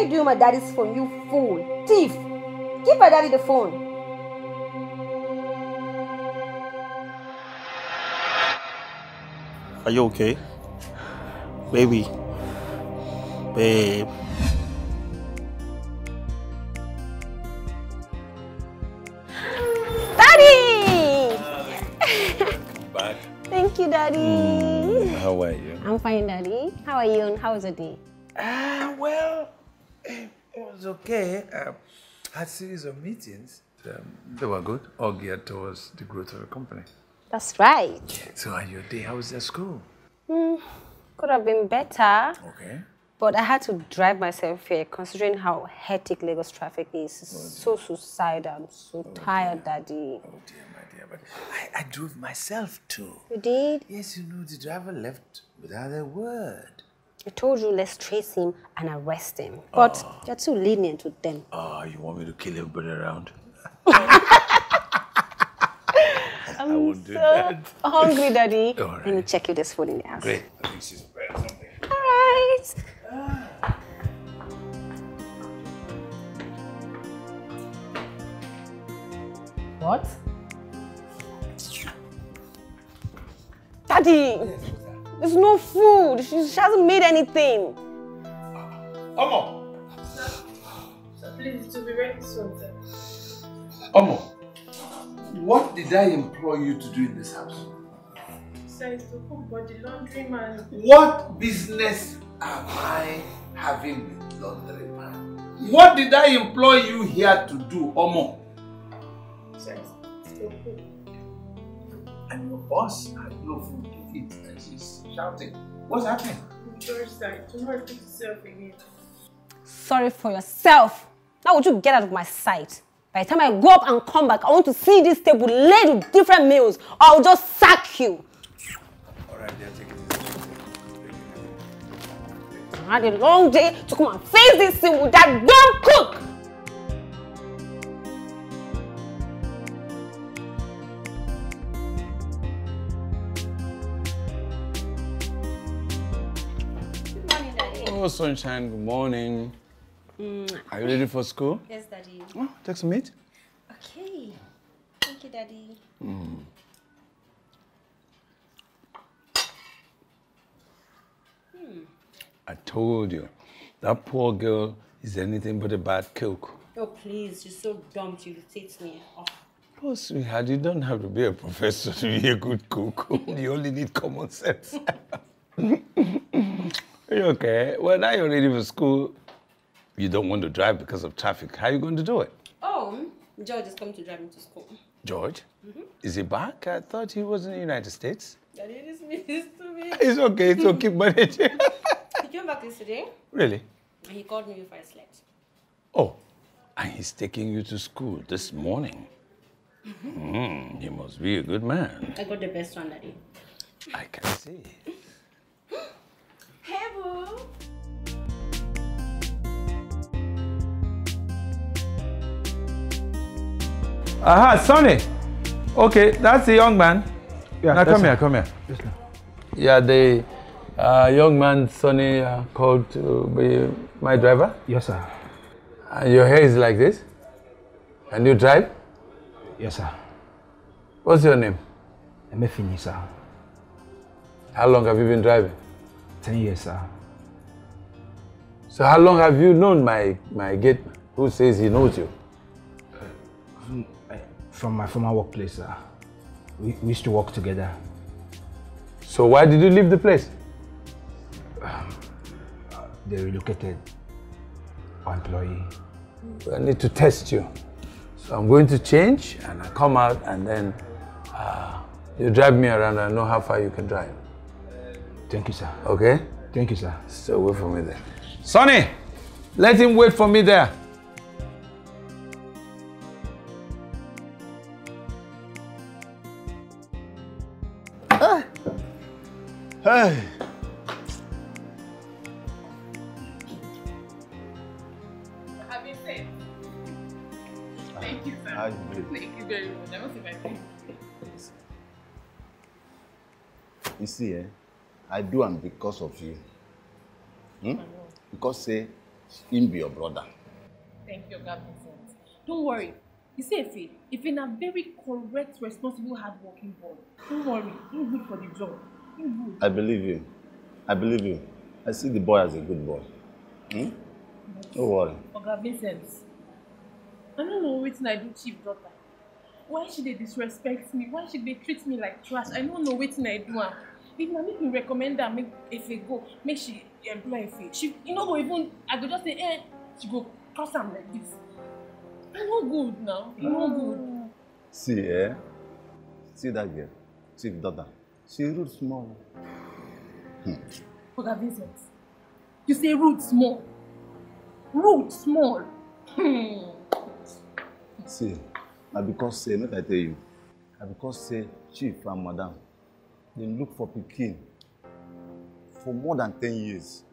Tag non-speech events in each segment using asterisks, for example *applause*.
are you doing my daddy's phone, you fool? Thief! Give my daddy the phone. Are you okay? Baby. Babe. Daddy! Back. *laughs* Thank you, Daddy. How are you? I'm fine, Daddy. How are you and how was the day? Ah, well, eh, it was okay. Um, had a series of meetings. Um, they were good, all geared towards the growth of the company. That's right. So, on your day, how was the school? Hmm, could have been better. Okay. But I had to drive myself here considering how hectic Lagos traffic is. It's so suicidal. I'm so tired, Daddy. Oh dear, my dear, but I, I drove myself too. You did? Yes, you know, the driver left without a word. I told you let's trace him and arrest him. But ah. you're too lenient with them. Oh, you want me to kill everybody around? *laughs* I'm I won't do that. hungry, Daddy. *laughs* All Let me check if there's food in the house. Great. I think she's prepared something. All right. What? Daddy, there's no food. She, she hasn't made anything. Omo! Sir, please, it will be ready soon, sir. Omo! What did I employ you to do in this house? Sir, it's to cook, but the laundry man. What business am I having with laundry man? What did I employ you here to do, Omo? Sir, it's to cook. And your boss had no food to eat and she's shouting. What's happening? George, sir, do not repeat yourself again. Sorry for yourself. Now would you get out of my sight? By the time I go up and come back, I want to see this table laid with different meals or I'll just sack you. Alright, then take it easy. I had a long day to come and face this thing with that dumb cook. Oh, sunshine, good morning. Mm. Are you ready for school? Yes, Daddy. Oh, take some meat. Okay. Thank you, Daddy. Mm. I told you, that poor girl is anything but a bad cook. Oh, please. You're so dumb. She irritates me. Oh. Oh, sweetheart, you don't have to be a professor to be a good cook. *laughs* you only need common sense. *laughs* you okay? Well, now you're ready for school. You don't want to drive because of traffic. How are you going to do it? Oh, George is coming to drive me to school. George? Mm-hmm. Is he back? I thought he was in the United States. Daddy, means me. *laughs* It's okay, it's okay, manage *laughs* it. He *laughs* came back yesterday Really? and he called me before I slept. Oh, and he's taking you to school this mm-hmm. morning. Mm, he must be a good man. I got the best one, Daddy. I can see. Hey, boo. Aha, Sonny. Okay, that's the young man. Yeah, now come him. here, come here. Yes. Yeah, the uh, young man, Sonny, uh, called to be my driver. Yes, sir. And your hair is like this. And you drive? Yes, sir. What's your name? Emefini, sir. How long have you been driving? Ten years, sir. So how long have you known my, my gate who says he knows you? From my former workplace, sir. We, we used to work together. So why did you leave the place? *sighs* They relocated our employee. I need to test you. So I'm going to change and I come out and then uh, you drive me around and I know how far you can drive. Thank you, sir. Okay? Thank you, sir. So wait for me there. Sonny, let him wait for me there. Hey. Have you? Thank you, sir. How? Thank you very much. I must say my. You see, eh, I do am because of you. Hmm? Because say Him be your brother. Thank you, God. Don't worry. You see, Efe, Efe a very correct, responsible, hardworking boy. Don't worry. He's good for the job. He's good. I believe you. I believe you. I see the boy as a good boy. Hmm? Don't worry. Oga Vincent, I don't know wetin I do chief daughter. Why should they disrespect me? Why should they treat me like trash? I no know wetin I do am. If na make me recommend am make Efe go, make she employ Efe. She e no go even I go just say eh, she go cross am like this. E no good now. E no good. See, eh? See that girl, chief daughter. She rude small. Oga Vincent, you say rude small. Rude small. Hmm. See, na because say, make I tell you, na because say chief and madam dem look for pikin for more than ten years.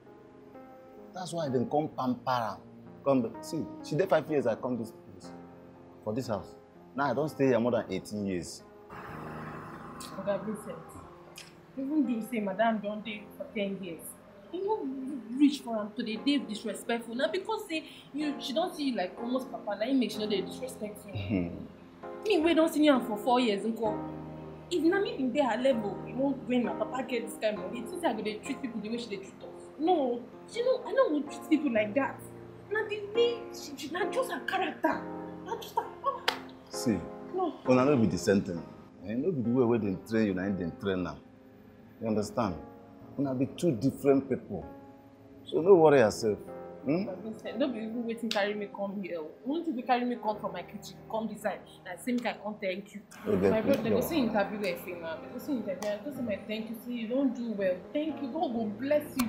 That's why dem come pamper am. Come see, she dey five years I come this place, for this house. Now I don stay here more than eighteen years. Oga Vincent, even though say madam don dey for ten years, e no reach for am to dey dey disrespectful na because say you she don see you like almost papa na im make she no dey disrespect you. me wey don senior am for four years nko if na me bin dey her level you know when my papa get this kind money you think say i go dey treat people the way she dey treat us no she no i no wan treat people like that na the way she she na just her character na just her oh, See, no una no be the same thing. Eh, no be the way wey dem train you na im dem train am. You understand? Una be two different people. So no worry yourself. Hmm? No be even wetin carry me come here one thing wey carry me come from my kitchen come this side? Na say make i come thank you. Okay, my brother dem go see interview efe na dem go see interview i go say my thank you say you don do well thank you god go bless you.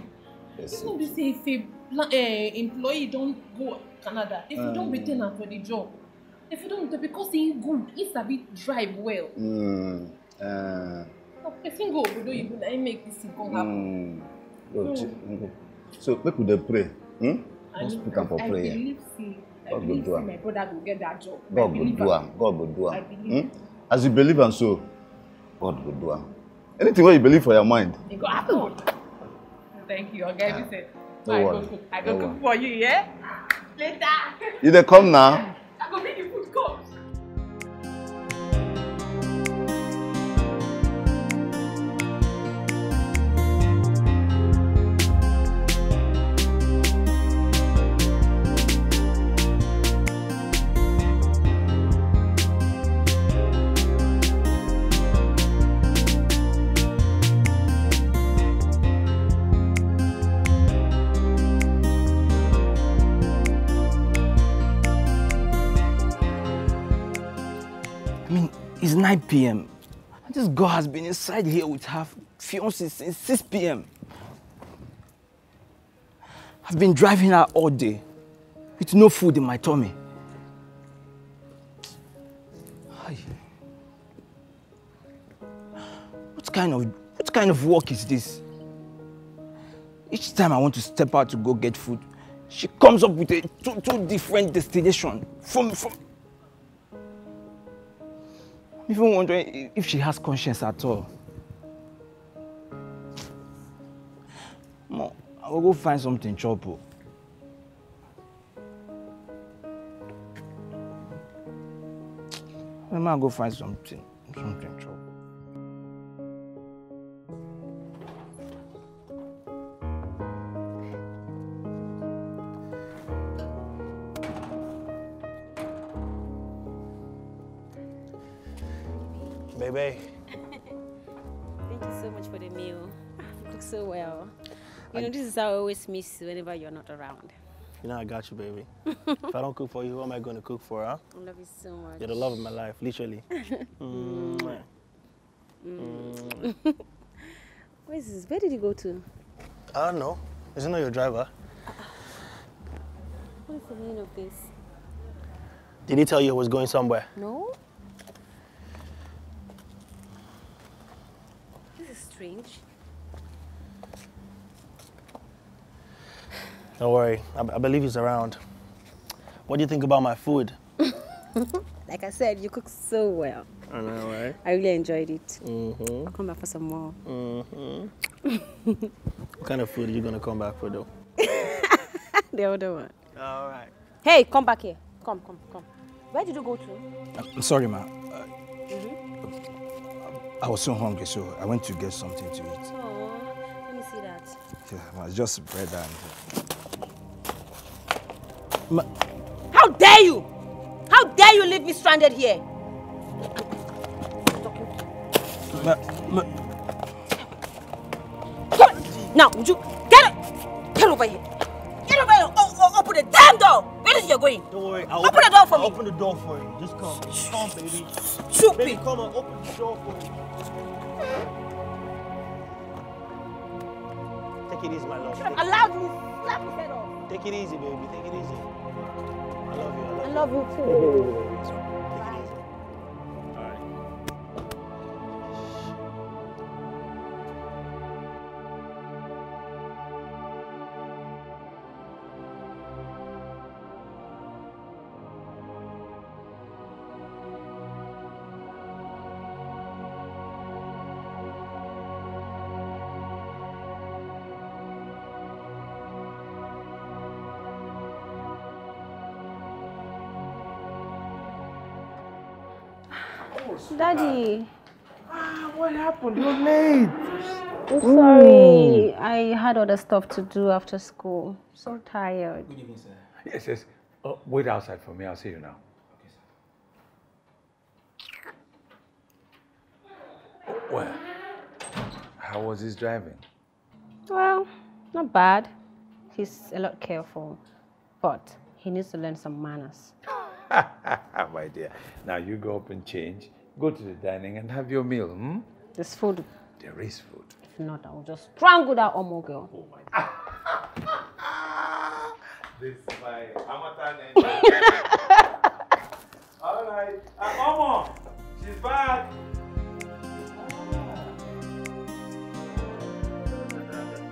Yes, even be say if a eh, employee don go canada if you don retain am for the job if you don retain because he good he sabi drive well. Mm, uh, person go obodo oyibo na him make this thing come happen. mm. Go. So make we dey pray. Hmm? I know- put am for I prayer. believe say I God go believe do am. my brother go get that job. I God go believe do am. God go do I am. believe. Hmm? As you believe am so, God go do am. Anything wey you believe for your mind, It go happen. Thank you, okay, Vincent. Don't I worry. go cook. I go Don't cook for you, yeah? Later. you dey come now. I go bring the food come. 9 p.m. This girl has been inside here with her fiancé since 6 p.m. I've been driving her all day with no food in my tummy. What kind of what kind of work is this? Each time I want to step out to go get food, she comes up with a two, two different destination from from even wondering if she has conscience at all. Mo, I will go find something oh. Let me go find something, something chop. I always miss whenever you're not around. You know I got you, baby. *laughs* if I don't cook for you, who am I going to cook for, huh? I love you so much. You're the love of my life, literally. *laughs* Mwah. Mm. *laughs* Where is this? Where did you go to? I don't know. Isn't that your driver? What is the meaning of this? Did he tell you he was going somewhere? No? This is strange. Don't worry. I, I believe he's around. What do you think about my food? *laughs* Like I said, you cook so well. I know, right? I really enjoyed it. Mm-hmm. I'll come back for some more. Mm-hmm. what kind of food are you gonna come back for, though? *laughs* the older one. All right. Hey, come back here. Come, come, come. Where did you go to? I'm sorry, ma. Uh, I was so hungry, so I went to get something to eat. Oh, let me see that. Yeah, ma, it's just bread and. How dare you? How dare you leave me stranded here? Ma, ma. Now, would you get it? Get over here. Get over here. Oh, oh, open the damn door. Where is you going? Don't worry. I'll Open the door for I'll me. Open the door for you. Just come. Come, baby. Stupid. Baby, come on. Open the door for you. Take it easy, my love. should have allowed me to slap his head off. take it easy, baby. Take it easy. I love you. I I love love you too. Daddy, ah, What happened? You're late. I'm sorry. I had other stuff to do after school. So tired. Good evening, sir. Yes, yes. Oh, wait outside for me. I'll see you now. Well, how was his driving? Well, not bad. He's a lot careful, but he needs to learn some manners. *laughs* My dear. Now you go up and change. Go to the dining and have your meal. Hmm? This food, There is food. if not, I will just strangle that Omo girl. Oh my! *laughs* This is my Harmattan angel. All right. Uh, Omo, she's back.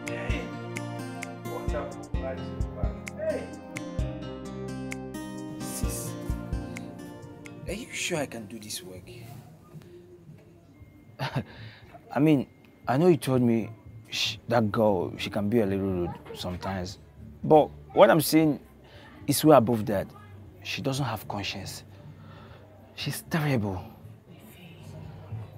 Hey. Wonderful. Right, she's back. Hey. sis, are you sure I can do this work? *laughs* I mean, I know you told me sh that girl, she can be a little rude sometimes. But what I'm saying is way above that. She doesn't have conscience. She's terrible.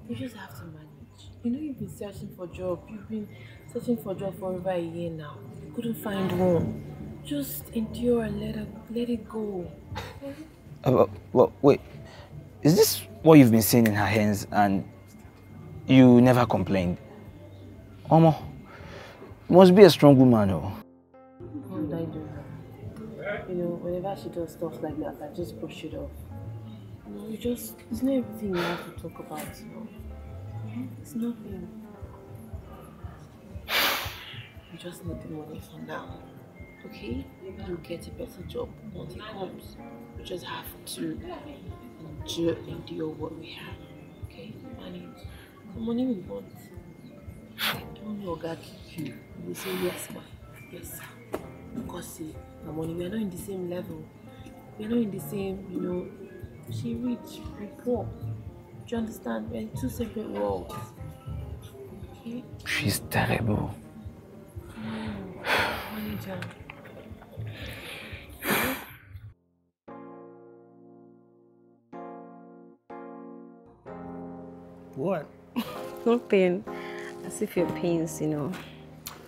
You just have to manage. You know you've been searching for a job. You've been searching for a job for over a year now. You couldn't find one. Just endure and let it let it go. *laughs* Uh, well, wait, is this what you've been seeing in her hands and you never complained? Omo, must be a strong woman, oh. What I do? You know, whenever she does stuff like that, I just brush it off. You just it's not everything you have to talk about, you know. It's nothing. You just need the money for now. Okay? You'll get a better job once it comes. You just have to endure, endure what we have. Okay? Manage. The money we want. Don't know God keep you. You say yes, ma. Yes, sir. Because eh, see, my money, we are not in the same level. We are not in the same, you know, she rich, we poor. Do you understand? We're in two separate worlds. Okay? She's terrible. Manager. What? Nothing. As if your pains, you know.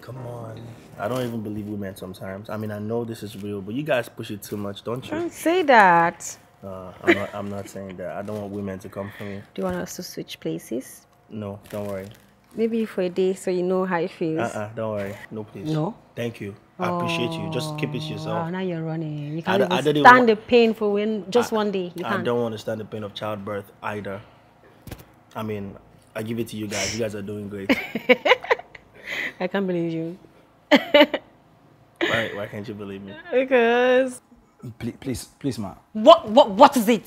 Come on. I don't even believe women sometimes. I mean, I know this is real, but you guys push it too much, don't you? Don't say that. Uh, I'm not. I'm not saying that. I don't want women to come for me. Do you want us to switch places? No, don't worry. Maybe for a day so you know how it feels. Uh-uh, don't worry. No, please. No? Thank you. I appreciate you. Just keep it to Wow, yourself. now you're running. You I can't don't- I even don't stand wa- the pain for when just one day. You I can't. don't understand the pain of childbirth either. I mean, I give it to you guys. You guys are doing great. *laughs* I can't believe you. why, why can't you believe me? Because Please, please, please, ma. what what what is it?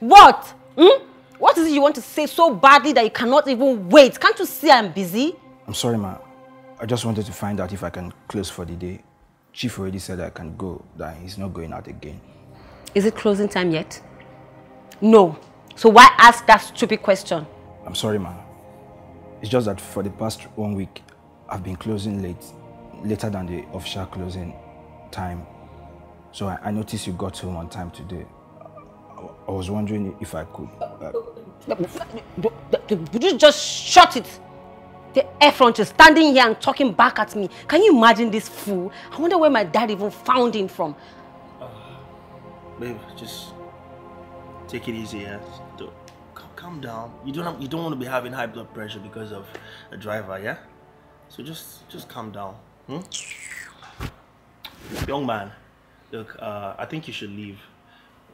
What? Hmm? What is it you want to say so badly that you cannot even wait? Can't you see I'm busy? I'm sorry, ma. I just wanted to find out if I can close for the day. Chief already said I can go, that he's not going out again. Is it closing time yet? No. So why ask that stupid question? I'm sorry, ma. It's just that for the past one week, I've been closing late, later than the official closing time. So I, I noticed you got home on time today. I, I was wondering if I could. Uh, Would you just shut it? The effront is standing here and talking back at me. Can you imagine this fool? I wonder where my dad even found him from. Babe, just take it easy, yeah. Calm down. You don't have, you don't want to be having high blood pressure because of a driver, yeah. So just just calm down. Hmm? Young man, look, uh, I think you should leave.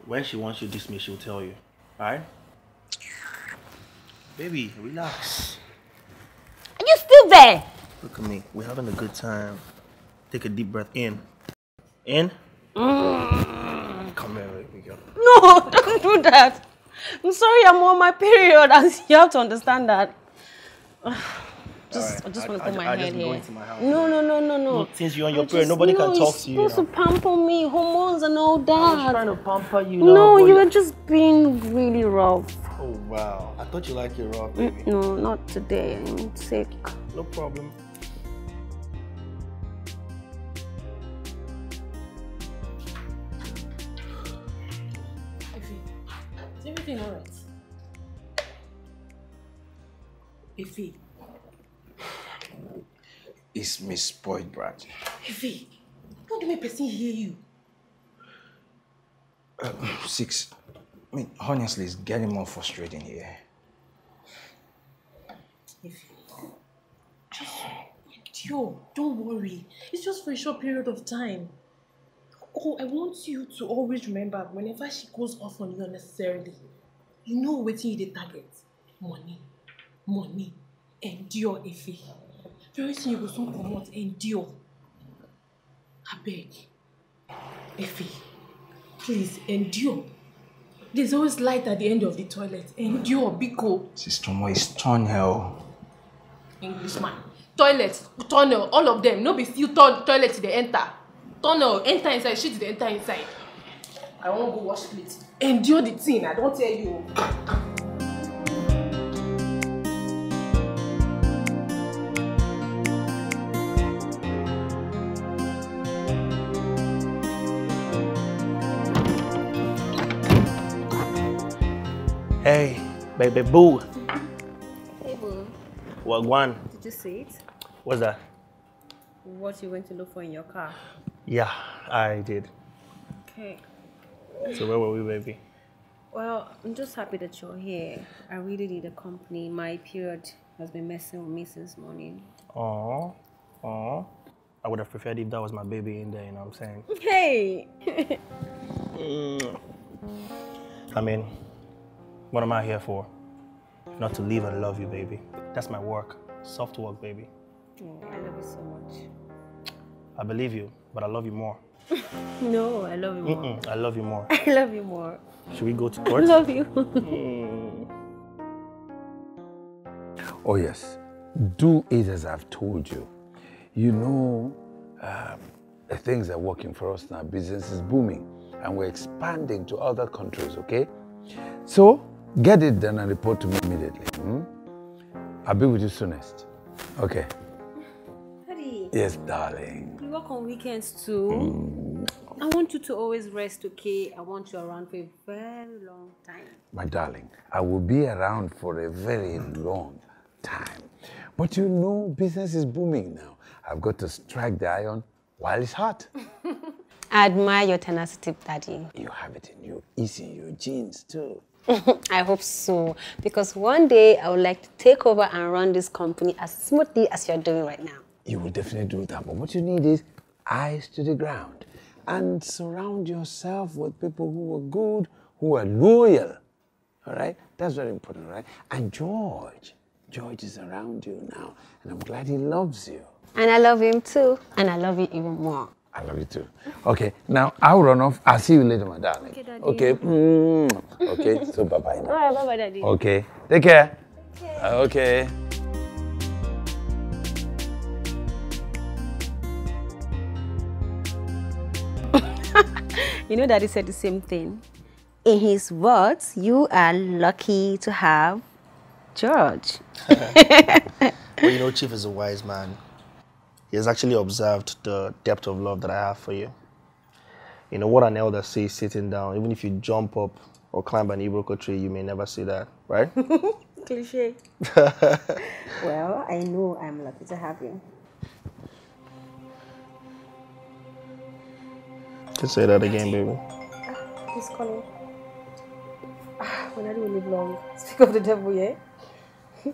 When she wants you dismissed, she'll tell you. Alright? Baby, relax. Are you still there? Look at me. We're having a good time. Take a deep breath in. In. Come here, baby girl. No, *laughs* don't do that. I'm sorry, I'm on my period, and *laughs* you have to understand that. *sighs* Just, Alright, I just want to put my I head here. my. No, no, no, no, no. Since you're on your period, nobody can talk to you. You're now. supposed to pamper me, hormones and all that. I was trying to pamper you. No, now, but you were just being really rough. Oh wow! I thought you liked it raw, mm, baby. No, not today. I'm sick. No problem. Everything alright? Ify, it's Miss Spoiled Brat. Ify, don't make person hear you. Um, six. I mean, honestly, it's getting more frustrating here. Ify, just endure. Don't worry. It's just for a short period of time. Oh, I want you to always remember whenever she goes off on you unnecessarily, you know what you the target. Money. Money. Endure. Very soon you will soon promote. Endure. I beg. Effie, please endure. There's always light at the end of the toilet. Endure, Biko. Sister Mo is tunnel. Englishman. Toilet, tunnel, all of them. No be still to- toilet they enter. Tunnel, enter inside, shit they enter inside. I won't go wash plate. Endure the thing, I don't tell you. Hey, baby boo. Hey, boo. What one? Did you see it? What's that? What you went to look for in your car? Yeah, I did. Okay. So where were we, baby? Well, I'm just happy that you're here. I really need a company. My period has been messing with me since morning. Oh, oh. I would have preferred if that was my baby in there. You know what I'm saying? *laughs* Hey! Mm. I mean, what am I here for? Not to leave and love you, baby. That's my work. Soft work, baby. Oh, I love you so much. I believe you, but I love you more. *laughs* No, I love you more. Mm, I love you more. *laughs* I love you more. Should we go to *laughs* court? I love you. Oh, yes. Do it as I've told you. You know, um, the things are working for us now. Business is booming and we're expanding to other countries, okay? So, get it done and report to me immediately. hmm? I'll be with you soonest. Okay. Yes, darling. Work on weekends too. Mm. I want you to always rest, okay? I want you around for a very long time. My darling, I will be around for a very long time. But you know, business is booming now. I've got to strike the iron while it's hot. *laughs* I admire your tenacity, Daddy. You have it in you, it's in your genes too. *laughs* I hope so. Because one day I would like to take over and run this company as smoothly as you're doing right now. You will definitely do that. But what you need is eyes to the ground and surround yourself with people who are good, who are loyal. All right? That's very important, right? And George, George is around you now, and I'm glad he loves you. And I love him too. And I love you even more. I love you too. Okay, now I'll run off. I'll see you later, my darling. Okay, Daddy. Okay. Mm. Okay. So bye bye All now. bye bye, Daddy. Okay. Take care. Uh, Okay. You know, Daddy said the same thing. In his words, you are lucky to have George. *laughs* Well, you know, Chief is a wise man. He has actually observed the depth of love that I have for you. You know what an elder says sitting down, even if you jump up or climb an Iroko tree, you may never see that, right? *laughs* Cliche. *laughs* well, I know I'm lucky to have you. Just say that again, baby. He's calling. Ah, when I do live long. Speak of the devil, yeah? *laughs*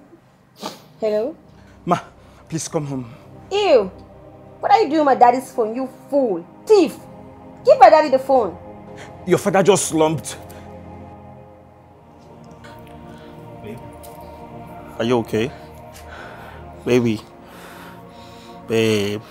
Hello? Ma, please come home. Ew! What are you doing with my daddy's phone, you fool? Thief! Give my daddy the phone. Your father just slumped. Are you okay? Baby. Babe.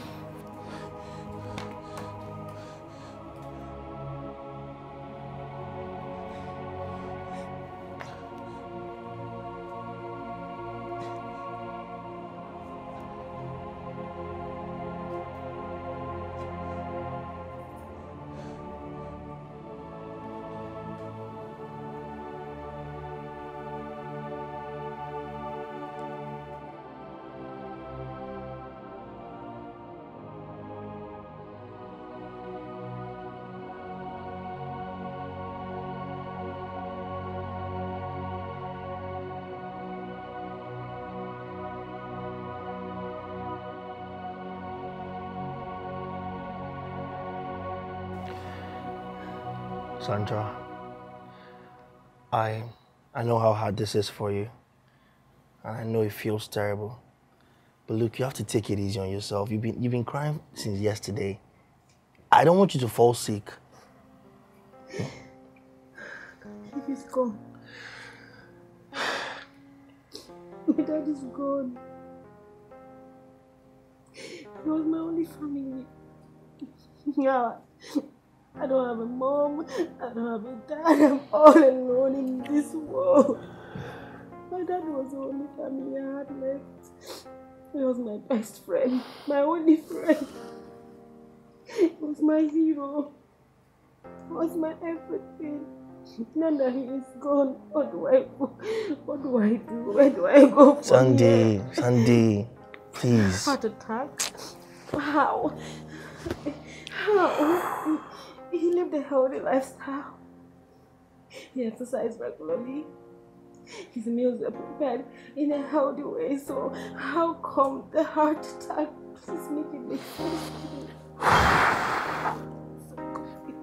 Sandra, uh, I I know how hard this is for you. And I know it feels terrible. But look, you have to take it easy on yourself. You've been you've been crying since yesterday. I don't want you to fall sick. He's gone. My dad is gone. He was my only family. *laughs* Yeah. I don't have a mom. I don't have a dad. I'm all alone in this world. My dad was the only family I had left. He was my best friend, my only friend. He was my hero. He was my everything. Now that he is gone, what do I do? What do I do? Where do I go from Sandy, here? Sandy, please. Heart attack? How? How? He lived a healthy lifestyle. He exercised regularly. His meals were prepared in a healthy way. So how come the heart attack is making me?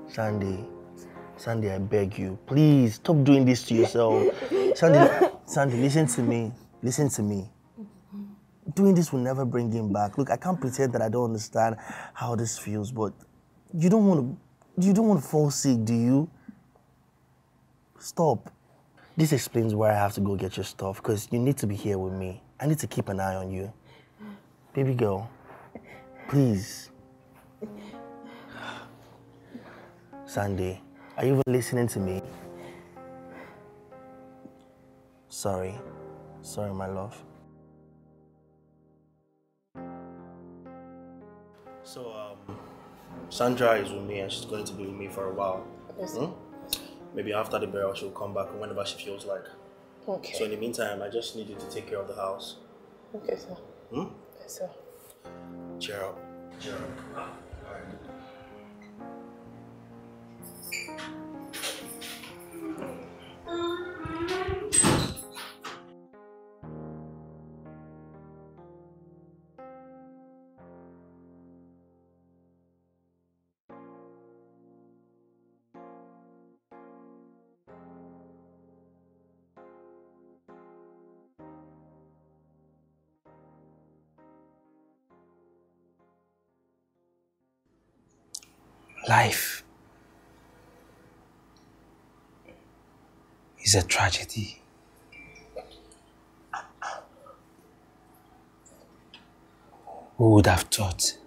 Sandy, Sandy, I beg you, please stop doing this to yourself. Sandy, Sandy, listen to me. Listen to me. Doing this will never bring him back. Look, I can't pretend that I don't understand how this feels, but you don't want to, you don't want to fall sick, do you? Stop. This explains why I have to go get your stuff, because you need to be here with me. I need to keep an eye on you. Baby girl, please. Sandy, are you even listening to me? Sorry. Sorry, my love. So, um, Sandra is with me and she's going to be with me for a while. Yes. Hmm? Maybe after the burial, she'll come back whenever she feels like. Okay. So, in the meantime, I just need you to take care of the house. Okay, sir. Hmm? Yes, sir. Cheer up. Cheer up. Life is a tragedy. Who would have thought?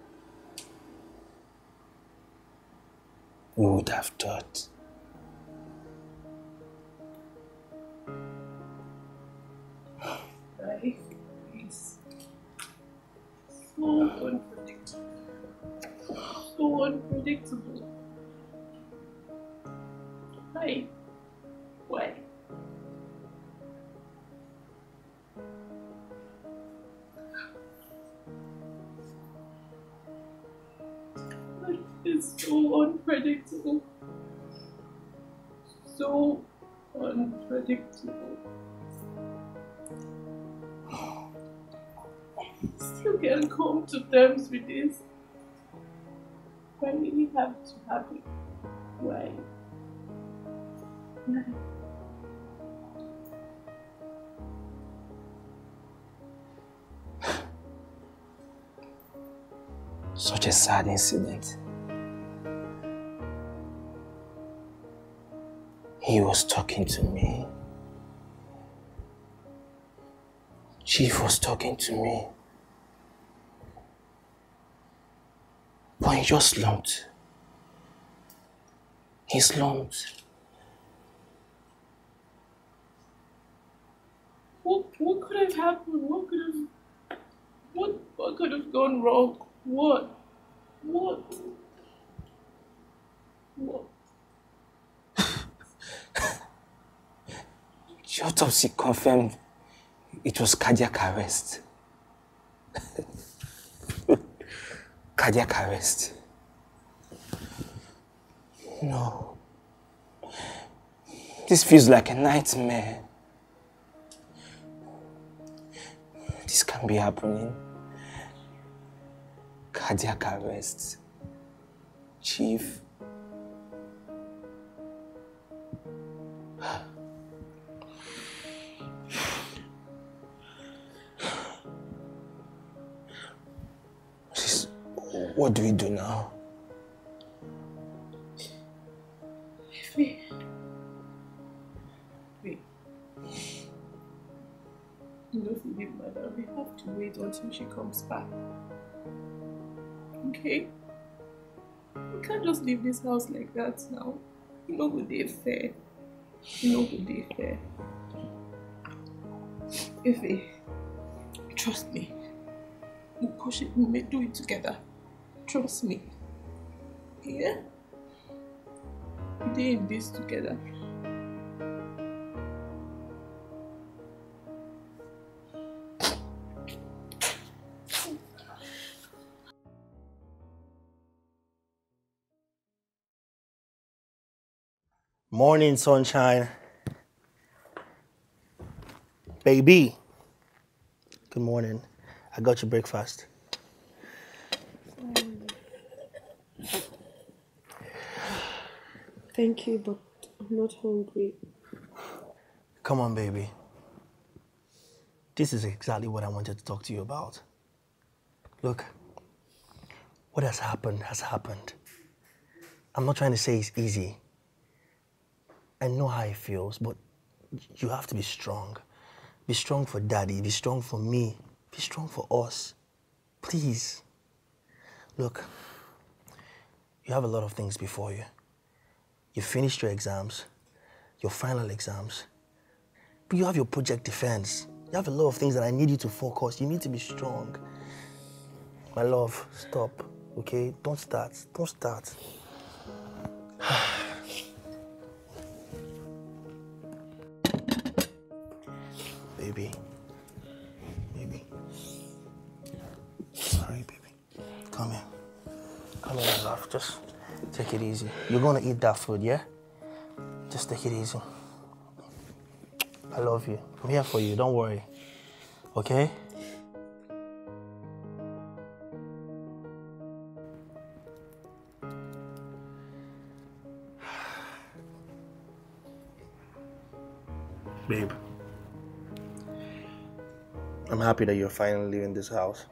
Who would have thought? Life is so unpredictable. So unpredictable. Terms with this. Really have to have it. Why? Why? *sighs* Such a sad incident. He was talking to me. Chief was talking to me. But he just slumped. He slumped. What, what could have happened? What could have what what could have gone wrong? What? What? What? The *laughs* autopsy confirmed it was cardiac arrest. *laughs* cardiac arrest. No. This feels like a nightmare. This can't be happening. Cardiac arrest. Chief. What do we do now? Wait. Wait. You forgive mother. We have to wait until she comes back. Okay? We can't just leave this house like that now. You know, good they fair. You know, good day fair. Ify, trust me. We'll push it. We may do it together. Trust me. Yeah? We did this together. Morning, sunshine. Baby. Good morning. I got your breakfast. Thank you, but I'm not hungry. Come on, baby. This is exactly what I wanted to talk to you about. Look, what has happened has happened. I'm not trying to say it's easy. I know how it feels, but you have to be strong. Be strong for daddy, be strong for me, be strong for us. Please. Look, you have a lot of things before you. You finished your exams, your final exams, but you have your project defense. You have a lot of things that I need you to focus. You need to be strong. My love, stop, okay? Don't start. Don't start. *sighs* baby. Baby. Sorry, baby. Come here. Come here, love. Just take it easy. You're gonna eat that food, yeah? Just take it easy. I love you. I'm here for you. Don't worry. Okay? Babe. I'm happy that you're finally leaving this house.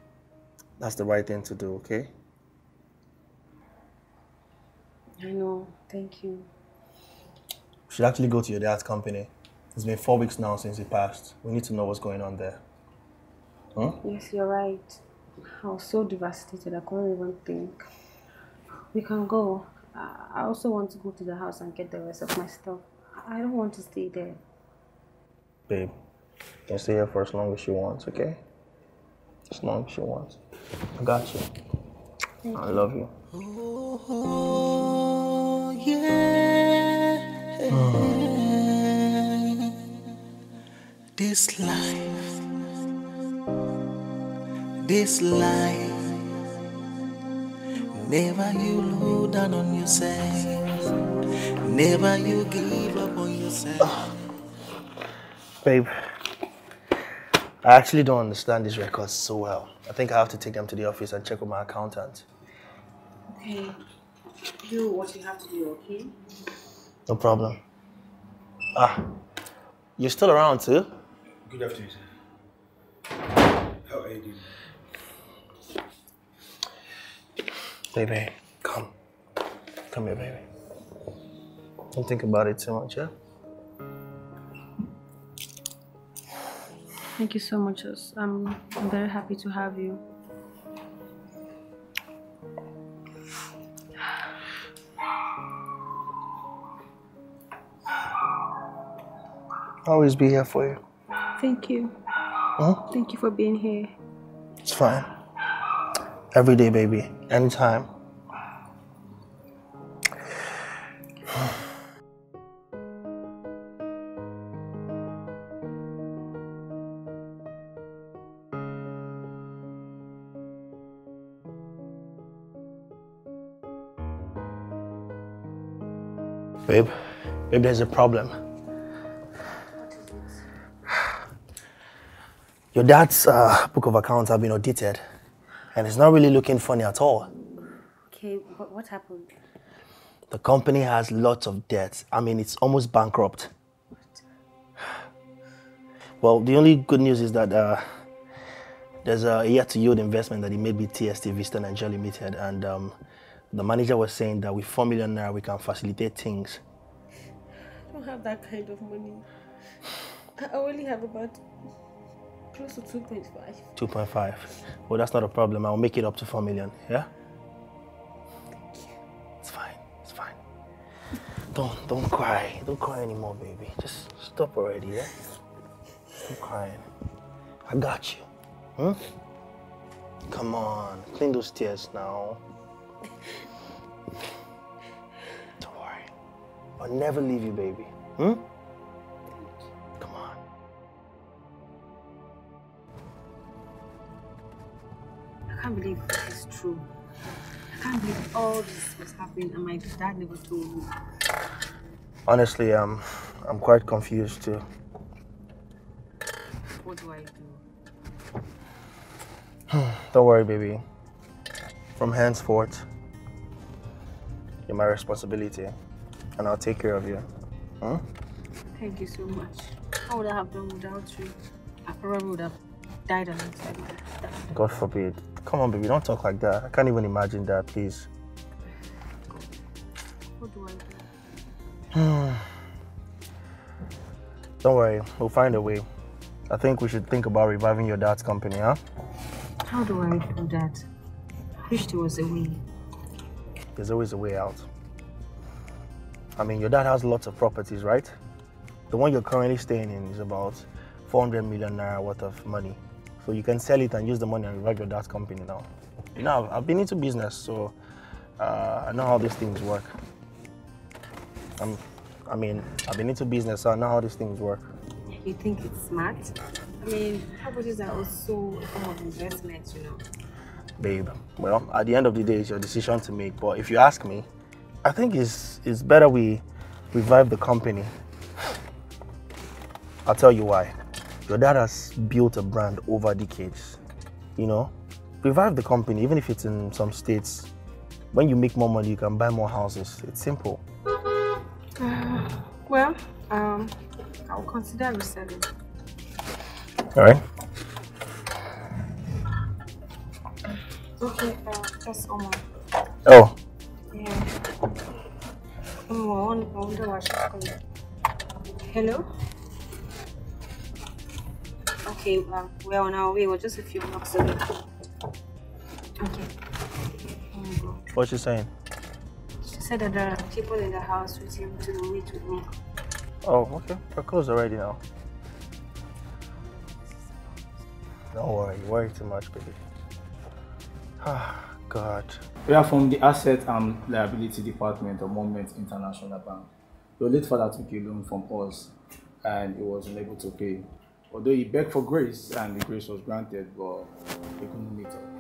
That's the right thing to do, okay? I know. Thank you. We should actually go to your dad's company. It's been four weeks now since he passed. We need to know what's going on there. Huh? Yes, you're right. I was so devastated. I couldn't even think. We can go. I I also want to go to the house and get the rest of my stuff. I don't want to stay there. Babe, you can stay here for as long as you want, okay? As long as you want. I got you. I love you. Oh, oh Oh. This life, this life, Never you low down on yourself. Never you give up on yourself. Babe, I actually don't understand these records so well. I think I have to take them to the office and check with my accountant. Okay. Do what you have to do, okay? No problem. Ah, you're still around too? Good afternoon, sir. How are you doing? Baby, come. Come here, baby. Don't think about it too much, yeah? Thank you so much. I'm, I'm very happy to have you. I'll always be here for you. Thank you. Huh? Thank you for being here. It's fine. Every day, baby. Anytime. *sighs* Babe, babe, there's a problem. Your dad's uh, book of accounts have been audited, and it's not really looking funny at all. Okay, but what happened? The company has lots of debts. I mean, it's almost bankrupt. Well, the only good news is that uh, there's a yet to yield investment that he made with TST Vista Nigeria Limited, and um, the manager was saying that with 4 million naira we can facilitate things. I don't have that kind of money. I only have about close to 2.5. 2.5. Well, that's not a problem. I'll make it up to 4 million, yeah? It's fine. It's fine. Don't don't cry. Don't cry anymore, baby. Just stop already, yeah? Stop crying. I got you. Hmm? Come on. Clean those tears now. Don't worry. I'll never leave you, baby. Hmm? Can't believe this is true. I can't believe all this was happening and my dad never told me. Honestly, um, I'm quite confused too. What do I do? *sighs* Don't worry, baby. From henceforth, you're my responsibility, and I'll take care of you. Huh? Thank you so much. How would I have done without you? I probably would have died my dad. God forbid. Come on, baby, don't talk like that. I can't even imagine that, please. What do I do? *sighs* Don't worry, we'll find a way. I think we should think about reviving your dad's company, huh? How do I do that? I wish there was a way. There's always a way out. I mean, your dad has lots of properties, right? The one you're currently staying in is about 400 million naira worth of money. So you can sell it and use the money and revive your dad's company now. You know, I've- I've been into business, so uh, I know how these things work. I'm, I mean, I've been into business, so I know how these things work. You think it's smart? I mean, properties are also a form of investment, you know. babe. Well, at the end of the day, it's your decision to make. But if you ask me, I think it's it's better we revive the company. I'll tell you why. Your dad has built a brand over decades. You know, revive the company, even if it's in some states. When you make more money, you can buy more houses. It's simple. Well, um, I'll consider reselling. All right. Okay, uh, that's. Oh, Yeah. Oh, I wonder, I wonder what she's calling. Hello? Okay, uh, we're on our way. We're just a few blocks away. Okay. Oh, God. what's she saying? She said that there are people in the house waiting to meet with me. Oh, okay. We're closed already now. Don't worry. You worry too much, baby. Ah, God. We are from the Asset and Liability Department of Moment International Bank. Your late father took a loan from us and he was unable to pay. Although he begged for grace and the grace was granted, but he couldn't meet up.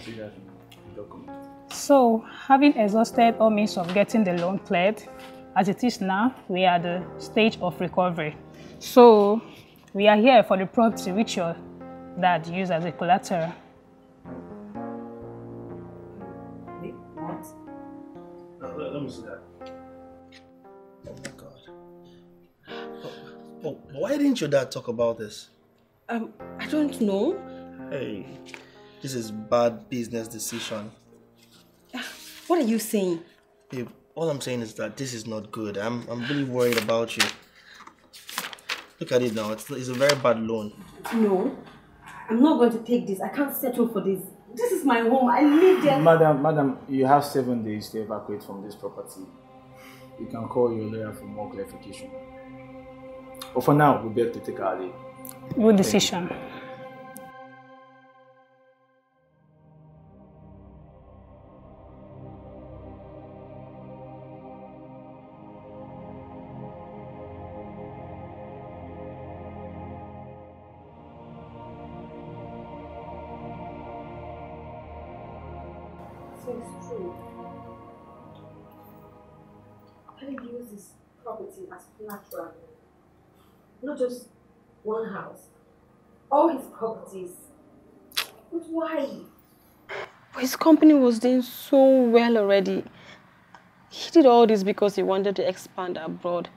see that in the document. So, having exhausted all means of getting the loan cleared, as it is now, we are at the stage of recovery. So, we are here for the property which your dad used as a collateral. What? let, let me see that. But, but why didn't your dad talk about this? Um, I don't know. Hey, this is bad business decision. What are you saying? Babe, all I'm saying is that this is not good. I'm, I'm really worried about you. Look at it now. It's, it's a very bad loan. No, I'm not going to take this. I can't settle for this. This is my home. I live there. Madam, madam, you have seven days to evacuate from this property. You can call your lawyer for more clarification. But for now, we beg to take our leave. Good decision. Not just one house. All his properties. But why? His company was doing so well already. He did all this because he wanted to expand abroad.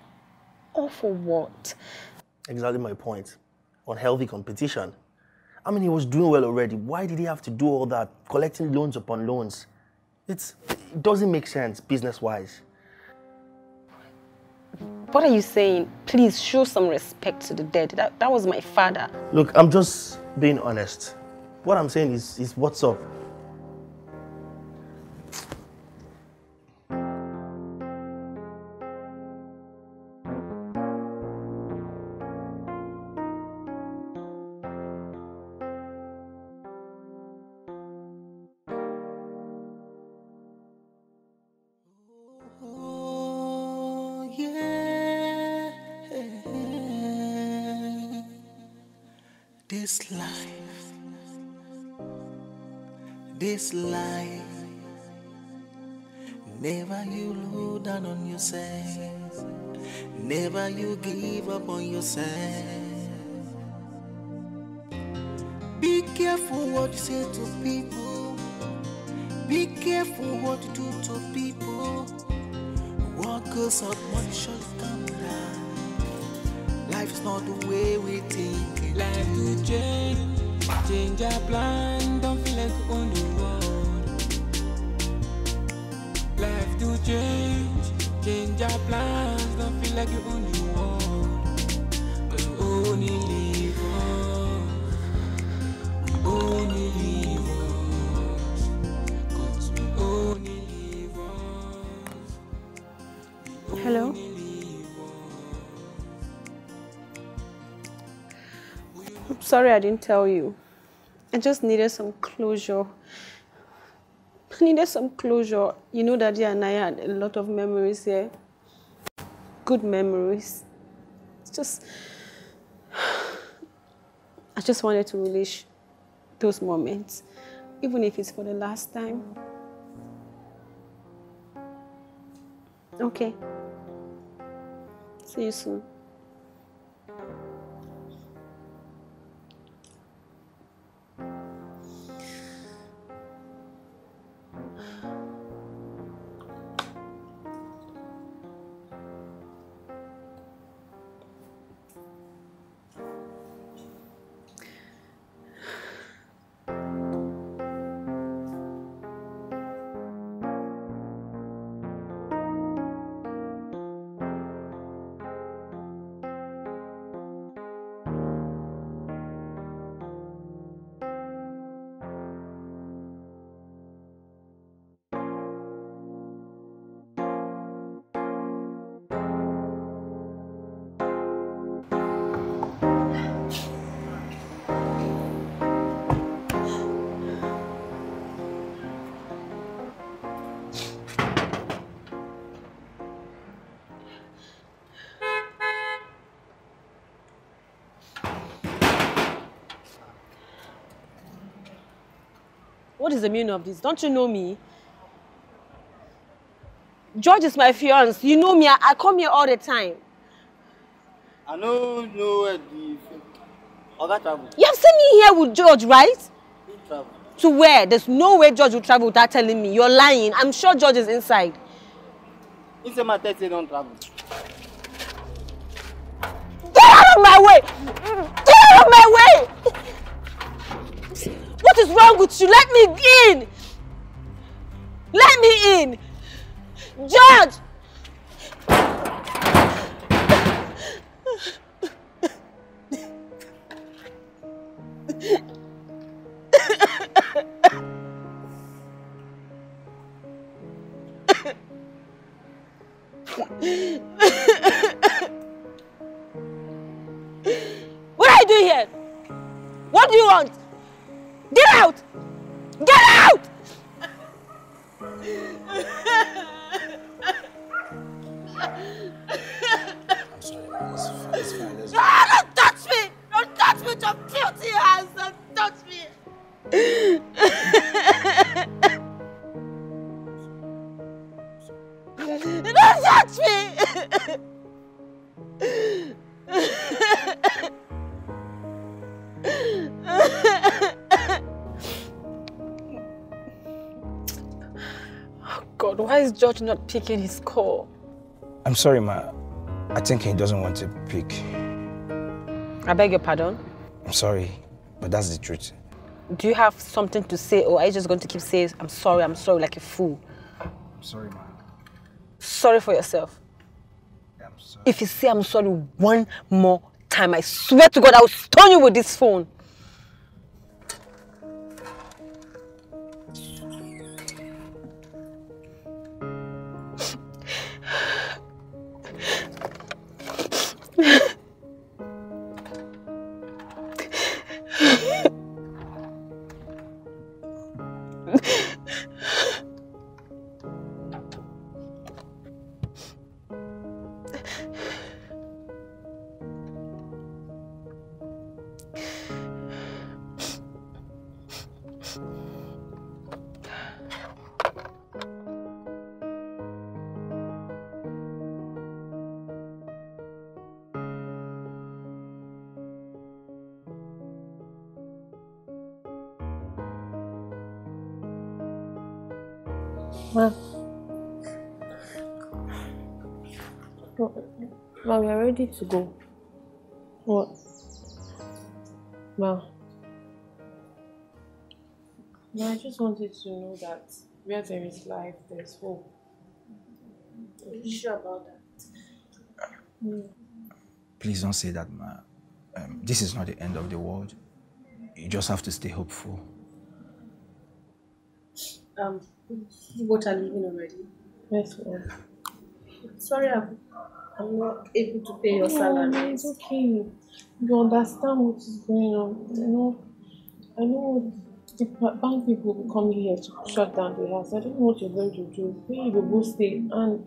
All for what? Exactly my point. Unhealthy competition. I mean, he was doing well already. Why did he have to do all that? Collecting loans upon loans. It's, it doesn't make sense business wise. What are you saying? Please show some respect to the dead. That, that was my father. Look, I'm just being honest. What I'm saying is, is what's up? I didn't tell you. I just needed some closure. I needed some closure. You know, Daddy and I had a lot of memories here. Good memories. It's just. *sighs* I just wanted to relish those moments, even if it's for the last time. Okay. See you soon. Is the meaning of this? Don't you know me? George is my fiance. You know me. I, I come here all the time. I no know where the Oga travel. You have seen me here with George, right? He travel. To where? There's no way George will travel without telling me. You're lying. I'm sure George is inside. He say my tell say don travel. Get out of my way! Get out of my way! Is wrong with you? Let me in! Let me in! George! What are you doing here? What do you want? George not picking his call? I'm sorry, ma. I think he doesn't want to pick. I beg your pardon? I'm sorry, but that's the truth. Do you have something to say or are you just going to keep saying, I'm sorry, I'm sorry, like a fool? I'm sorry, ma. Sorry for yourself. If you say I'm sorry one more time, I swear to God, I will stone you with this phone. Ma. Ma, we are ready to go. What? Ma. Ma, I just wanted to know that where there is life, there is hope. Are you sure about that? Mm. Please don't say that, ma. Um, this is not the end of the world. You just have to stay hopeful. Um, you both are leaving already. Yes, ma'am. Sorry, I'm, I'm not able to pay your No, salary. It's okay. You understand what is going on. You know, I know the bank people will come here to shut down the house. I don't know what you're going to do. Where you go stay and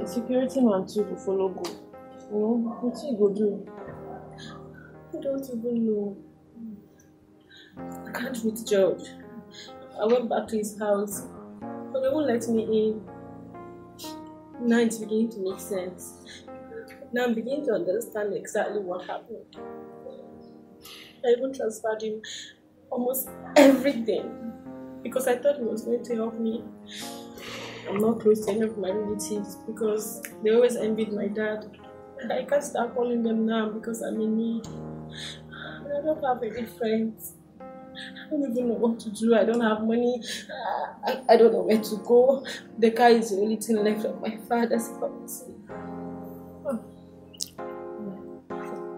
a security man too will follow go. You know, what you go do? I don't even know. I can't meet George. I went back to his house, but they won't let me in. Now it's beginning to make sense. Now I'm beginning to understand exactly what happened. I even transferred him almost everything because I thought he was going to help me. I'm not close to any of my relatives because they always envied my dad. And I can't start calling them now because I'm in need. And I don't have any friends. I don't even know what to do. I don't have money. I, I don't know where to go. The car is the only thing left of my father's property.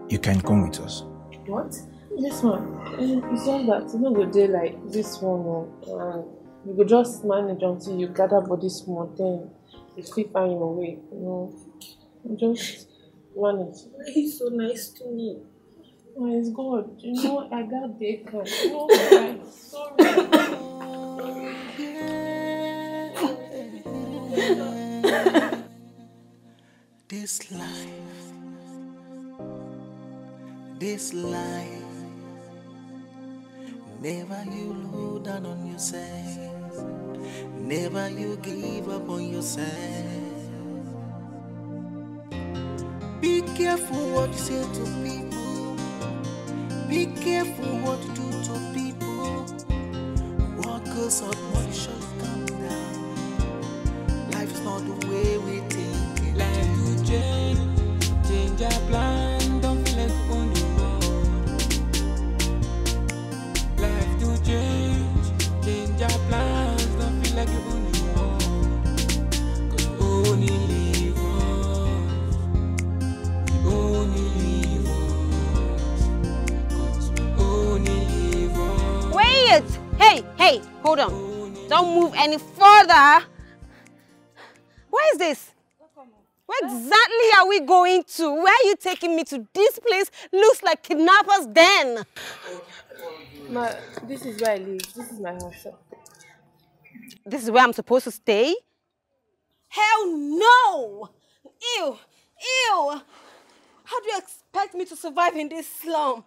You can come with us. What? Yes, ma'am. Eh, It's just that you know go day like this one, oh, and you go just manage until you gather body small, then you fit find your way. You know, just manage. He's so nice to me. Oh, it's God. You know, I got day kind. You know, I'm sorry. This life, this life Never you low down on yourself. Never you give up on yourself. Be careful what you say to people. Be careful what you do to people. What goes up, Don't move any further. Where is this? Where exactly are we going to? Where are you taking me to? This place looks like kidnappers' den. Ma, this is where I live. This is my house. This is where I'm supposed to stay? Hell no! Ew! Ew! How do you expect me to survive in this slum?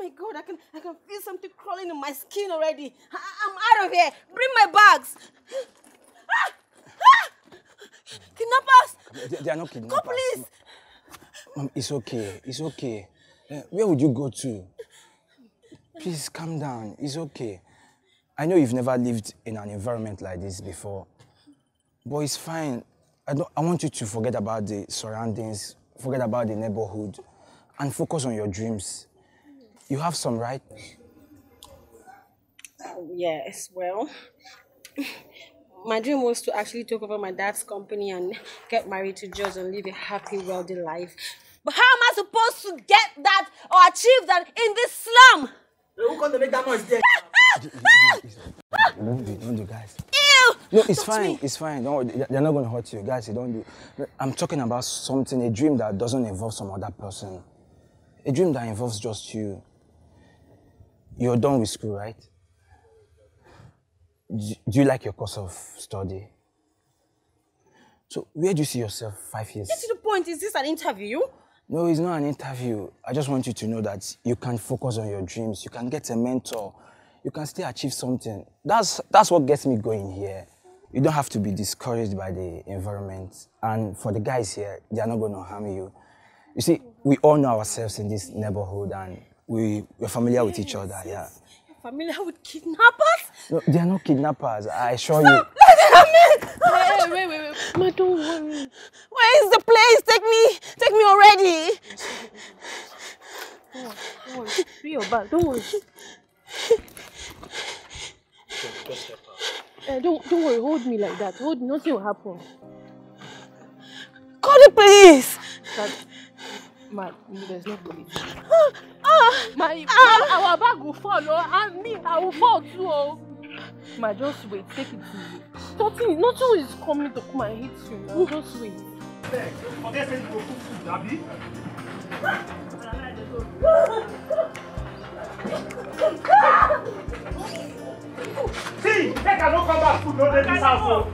Oh my god, I can I can feel something crawling in my skin already. I, am out of here. Bring my bags. Ah! Ah! Kidnappers! They, they are not kidnappers. Go police! Mom, it's okay. It's okay. Eh, where would you go to? Please calm down. It's okay. I know you've never lived in an environment like this before, but it's fine. I don't. I want you to forget about the surroundings, forget about the neighborhood, and focus on your dreams. You have some, right? Um, yes, well, *laughs* my dream was to actually take over my dad's company and get married to George and live a happy, wealthy life. But how am I supposed to get that or achieve that in this slum? Who come to make that noise there? Don't do, don't do, guys. Ew! No, it's fine. It's fine. Don't worry. They- They're not going to hurt you, guys. You don't do. I'm talking about something, a dream that doesn't involve some other person. A dream that involves just you. You're done with school, right? Do do you like your course of study? So, where do you see yourself five years? Get to the point. Is this an interview? No, it's not an interview. I just want you to know that you can focus on your dreams. You can get a mentor. You can still achieve something. That's that's what gets me going here. You don't have to be discouraged by the environment. And for the guys here, they are not going to harm you. You see, we all know ourselves in this neighborhood and we, we're familiar with each other, yeah. You're familiar with kidnappers? No, they are not kidnappers, I assure you. Stop! Let them in! Wait, wait, wait. Ma, don't worry. Where is the place? Take me, take me already. Don't worry. Don't worry. Be your bag. Don't worry. Uh, don't, don't worry. Hold me like that. Hold me. Nothing will happen. Call the police. That, ma, there's no police. Ah, My, ah. our bag will fall, oh, and me, I will fall too, oh. Ma, just wait, take it easy. Nothing, nothing is coming to come and hit you now. Just wait. See, make I no come back food no dey this house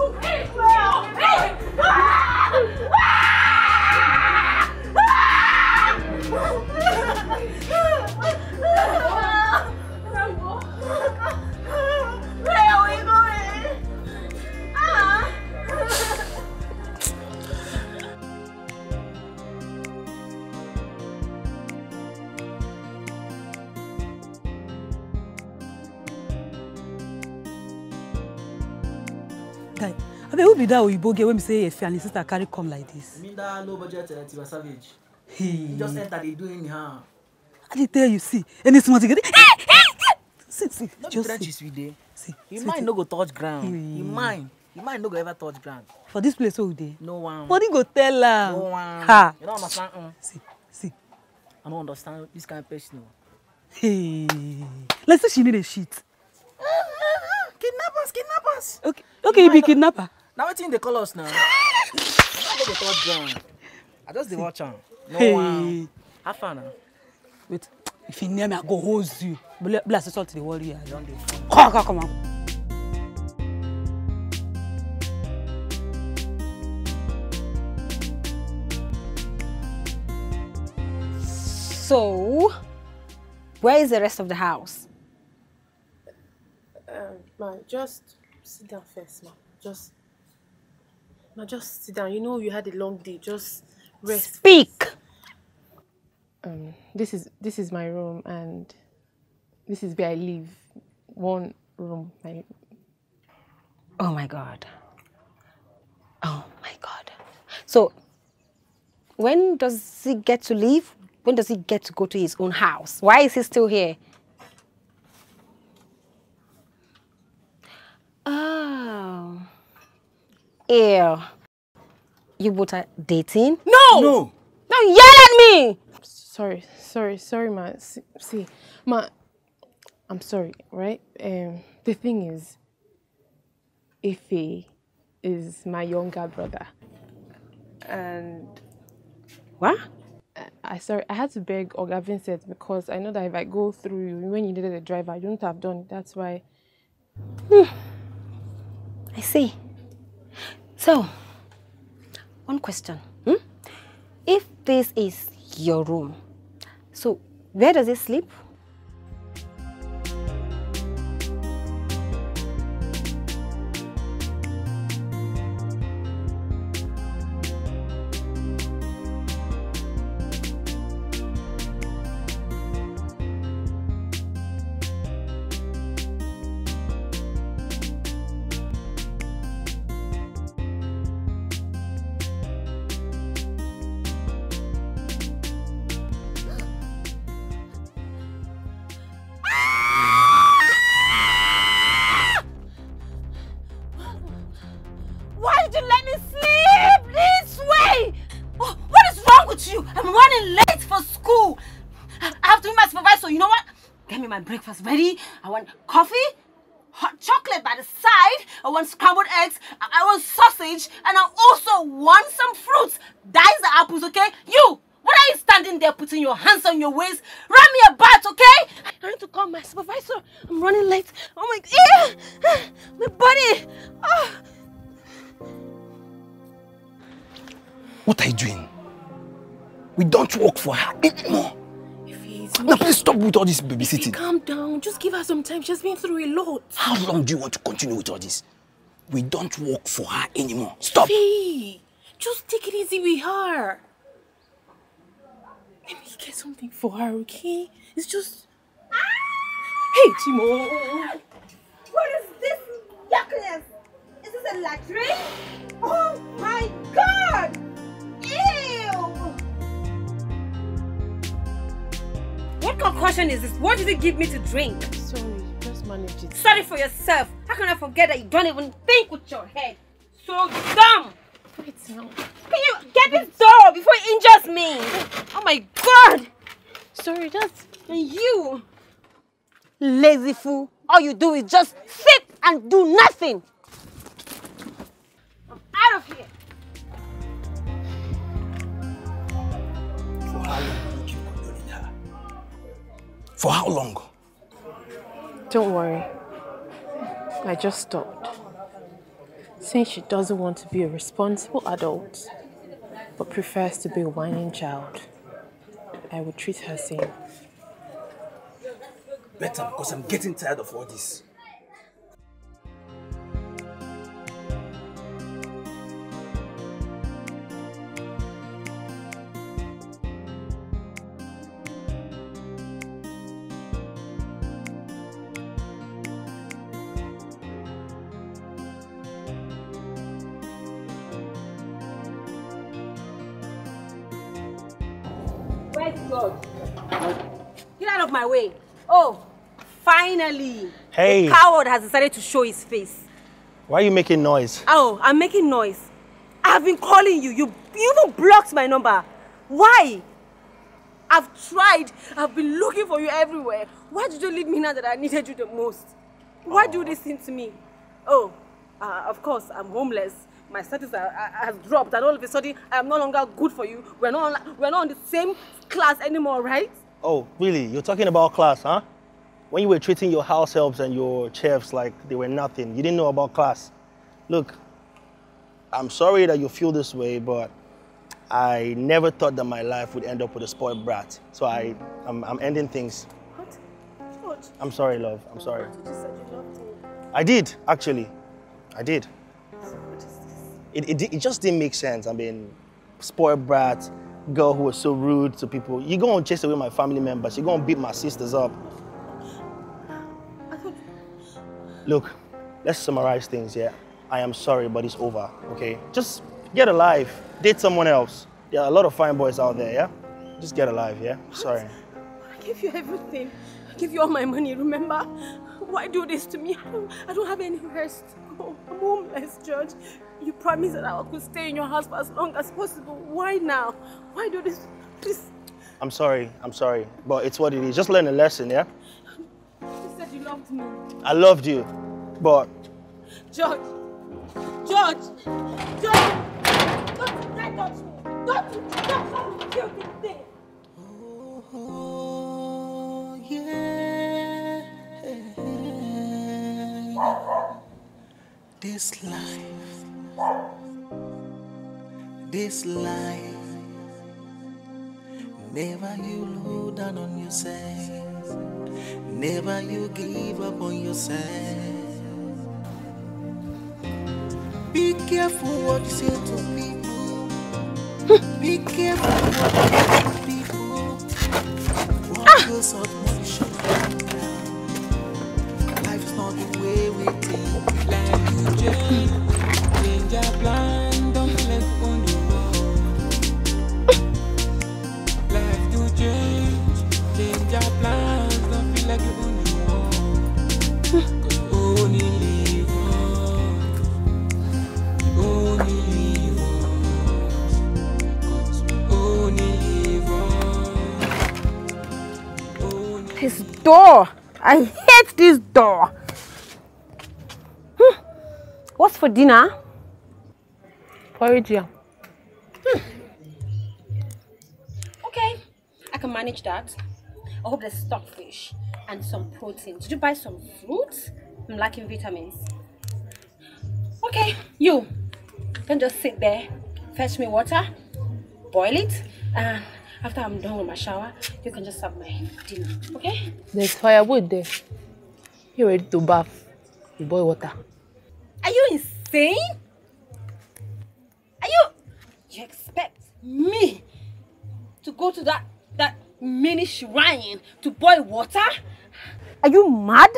o. Where be that oyibo girl wey be say Efe and his sister carry come like this? You mean that low budget uh, Tiwa Savage? Hey. You just enter, they do anyhow. I dey tell you, see, any small thing, see, see, No be just trenches see. we dey. See, Your see, mind see. no go touch ground. Hmm. Your mind, your mind no go ever touch ground. For this place wey we dey, No one. body go tell am. No one. Ha. You don't understand? Um. See, see. I don't understand this kind of person. oh. Hey, like say she need a shit. Kidnappers, kidnappers. Okay, okay, you be kidnapper. Now wetin dey call us now? no go touch ground. I just dey watch am. No Hey. one. How far now? Wait, if you near me, I go hose you. Let- Bless salt to the worry. I dey. Come, come, come on. So, where is the rest of the house? Um, ma, just sit down first, ma. Just, ma, just sit down. You know you had a long day. Just rest. Speak. Um, this is this is my room, and this is where I live. One room. My Oh my God. Oh my God. So, when does he get to leave? When does he get to go to his own house? Why is he still here? Oh. Ew. You both are dating? No! No. Now yell at me! sorry, sorry, sorry, ma. See, see, ma. I'm sorry, right? Um, the thing is, Efe is my younger brother, and what? I, I sorry, I had to beg Oga Vincent because I know that if I go through you when you needed a driver, I don't have done it. That's why. *sighs* I see. So, one question. Hmm? If this is your room, so where does he sleep? Long do you want to continue with all this? We don't work for her anymore. Stop. Fee, just take it easy with her. Let me get something for her, okay? It's just. Hey, Timo. What is this yuckness? Is this a latrine? Oh my god! Ew! What concoction is this? What did you give me to drink? Sorry, just manage it. Sorry for yourself. How can I forget that you don't even think with your head? So dumb! Wait now. Can you get this door before it injures me? Oh my god! Sorry, that's. And you! Lazy fool. All you do is just sit and do nothing. I'm out of here. For how long Don't worry. I just stopped. Since she doesn't want to be a responsible adult, but prefers to be a whining child, I will treat her same. Better because I'm getting tired of all this. God? Get out of my way. Oh, finally. Hey. The coward has decided to show his face. Why are you making noise? Oh, I'm making noise. I've been calling you. You, you even blocked my number. Why? I've tried. I've been looking for you everywhere. Why did you leave me now that I needed you the most? Why do this thing to me? Oh, uh, of course, I'm homeless. My status has dropped, and all of a sudden, I am no longer good for you. We're not, on, we're not on the same class anymore, right? Oh, really? You're talking about class, huh? When you were treating your house helps and your chefs like they were nothing, you didn't know about class. Look, I'm sorry that you feel this way, but I never thought that my life would end up with a spoiled brat. So I, I'm, I'm ending things. What? George, I'm sorry, love. I'm sorry. you just said you loved him. I did, actually. I did. What? It, it, it just didn't make sense. I mean, spoiled brat, girl who was so rude to people. You go and chase away my family members. You go and beat my sisters up. Look, let's summarize things, yeah? I am sorry, but it's over, okay? Just get a life. Date someone else. There are a lot of fine boys out there, yeah? Just get a life, yeah? Sorry. I gave you everything. I gave you all my money, remember? Why do this to me? I don't, I don't have anywhere to go. I'm homeless, George. You promised that I could stay in your house for as long as possible. Why now? Why do this? Please. I'm sorry, I'm sorry. But it's what it is. Just learn a lesson, yeah? You said you loved me. I loved you, but George! George! George! Don't you dare touch me! Don't you dare touch me! Kill this thing! Oh, yeah. This life, this life, never you look down on yourself, never you give up on yourself. Be careful what you say to people. Be careful what you say to people. What goes out must shut down. Life's not the way we think. You change, door. I hate this door. Hmm. What's for dinner? Porridge, yeah. Okay, I can manage that. I hope there's stockfish and some protein. Did you buy some fruits? I'm lacking vitamins. Okay, you can just sit there, fetch me water, boil it, and after I'm done with my shower, you can just have my dinner. Okay? There's firewood there. You ready to bath? You boil water. Are you insane? Are you? You expect me to go to that that mini shrine to boil water? Are you mad?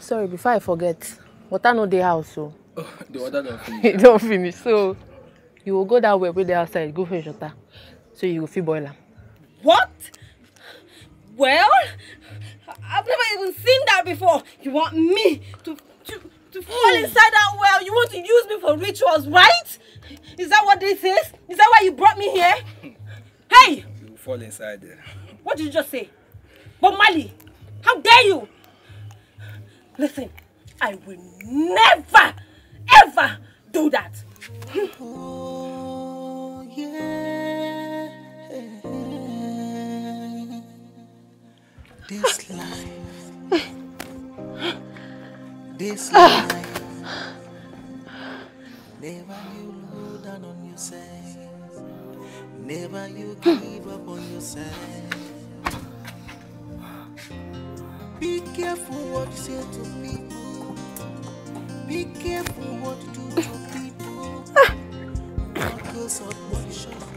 Sorry, before I forget, water no dey house so. *laughs* The water don't finish. e *laughs* don finish so you go go that way wey dey outside go fetch water so you go fit boil am. What? Well, I've never even seen that before. You want me to to to fall hmm. inside that well? You want to use me for rituals, right? Is that what this is? Is that why you brought me here? Hey, You fall inside there. what did you just say? But Mali, how dare you? Listen, I will never, ever do that. Oh, yeah. This *laughs* life, this life, never you look down on yourself, never you *sighs* give up on yourself. Be careful what you say to people. Be careful what you do to people. *laughs* What goes up must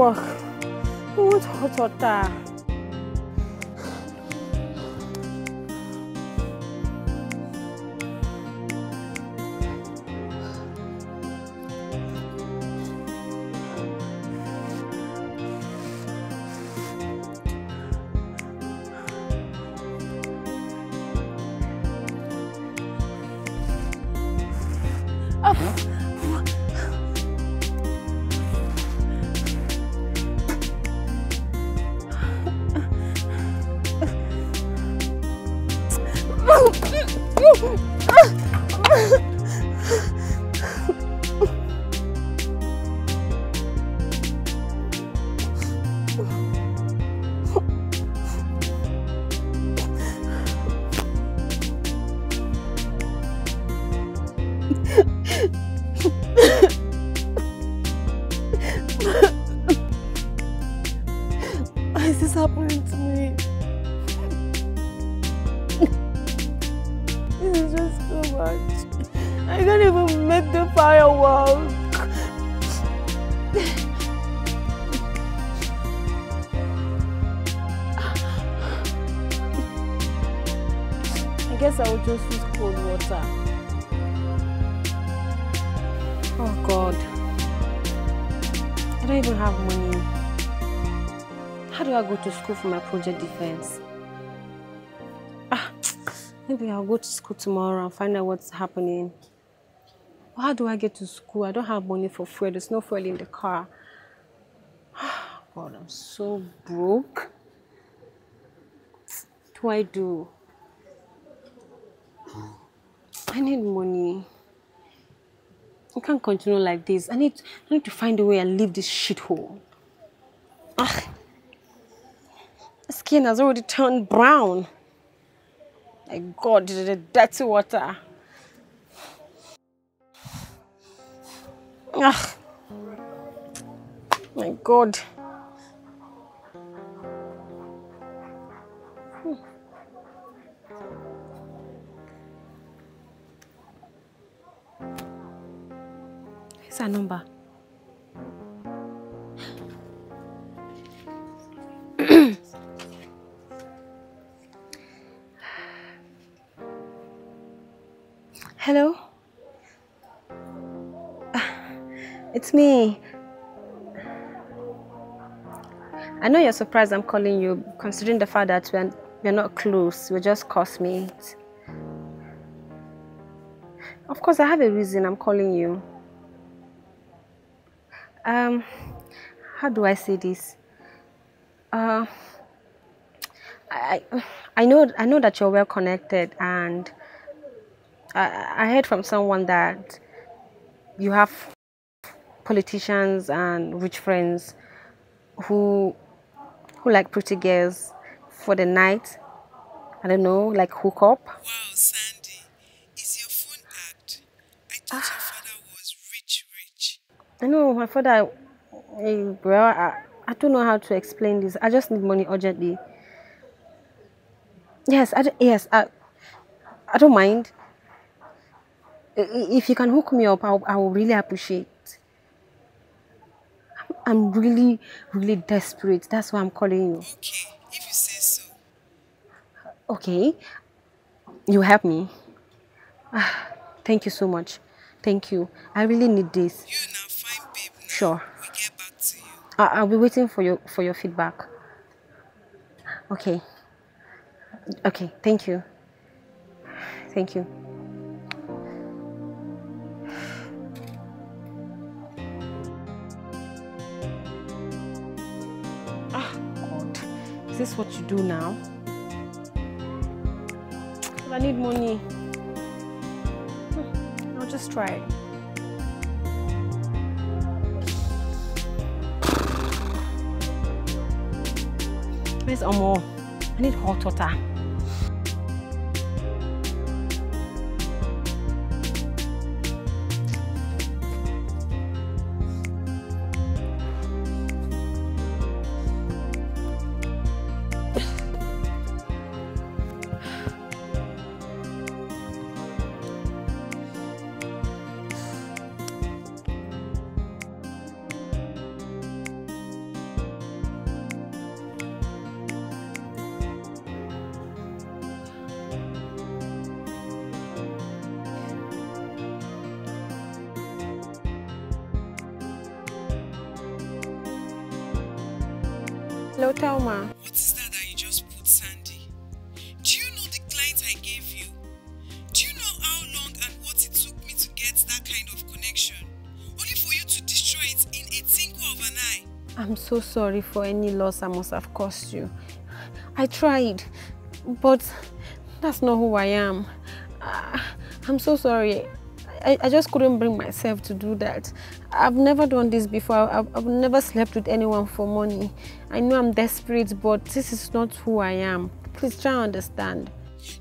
this work? I want hot water. Why school for my project defense? Ah, maybe I'll go to school tomorrow and find out what's happening. How do I get to school? I don't have money for fuel. There's no fuel in the car. *sighs* God, I'm so broke. What do I do? I need money. I can't continue like this. I need, I need to find a way and leave this shithole. Ah. Skin has already turned brown. My God, the dirty water. Ah. My God. Where's her number? Hello? Ah, It's me. I know you're surprised I'm calling you, considering the fact that we're, we're not close, we're just classmates. Of course, I have a reason I'm calling you. Um, how do I say this? Uh, I, I I know I know that you're well connected, and I, I heard from someone that you have politicians and rich friends who who like pretty girls for the night. I don't know, like hook up. Wow, Sandy, is your phone hacked? I thought your *sighs* father was rich, rich. I know my father. eh, Well, I, I don't know how to explain this. I just need money urgently. Yes, I, yes, I, I don't mind. If you can hook me up, I'll, I will really appreciate. I'm really, really desperate. That's why I'm calling you. Okay, if you say so. Okay, you help me. Ah, thank you so much. Thank you. I really need this. You now fine, babe. Sure. We get back to you. I, I'll be waiting for your for your feedback. Okay. Okay. Thank you. Thank you. This what you do now? I need money. Hmm, I'll just try. Where's Omo? I need hot water. Hello, Thelma. What is that that you just put, Sandy? Do you know the client I gave you? Do you know how long and what it took me to get that kind of connection? Only for you to destroy it in a twinkle of an eye. I'm so sorry for any loss I must have caused you. I tried, but that's not who I am. Ah, I'm so sorry. I, I just couldn't bring myself to do that. I've never done this before. I've, I've never slept with anyone for money. I know I'm desperate, but this is not who I am. Please try and understand.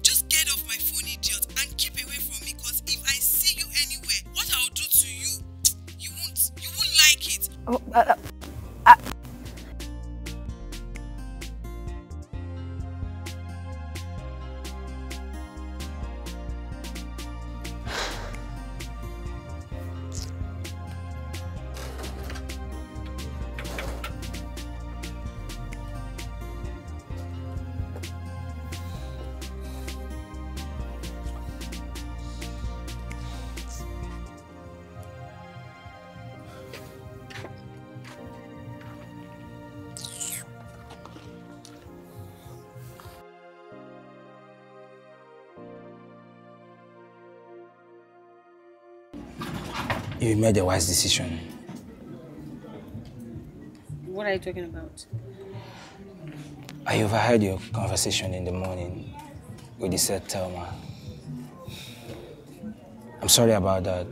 Just get off my phone, idiot, and keep away from me because if I see you anywhere, what I'll do to you, you won't, you won't like it. Oh, uh, made a wise decision. What are you talking about? I overheard your conversation in the morning with the said Thelma. I'm sorry about that,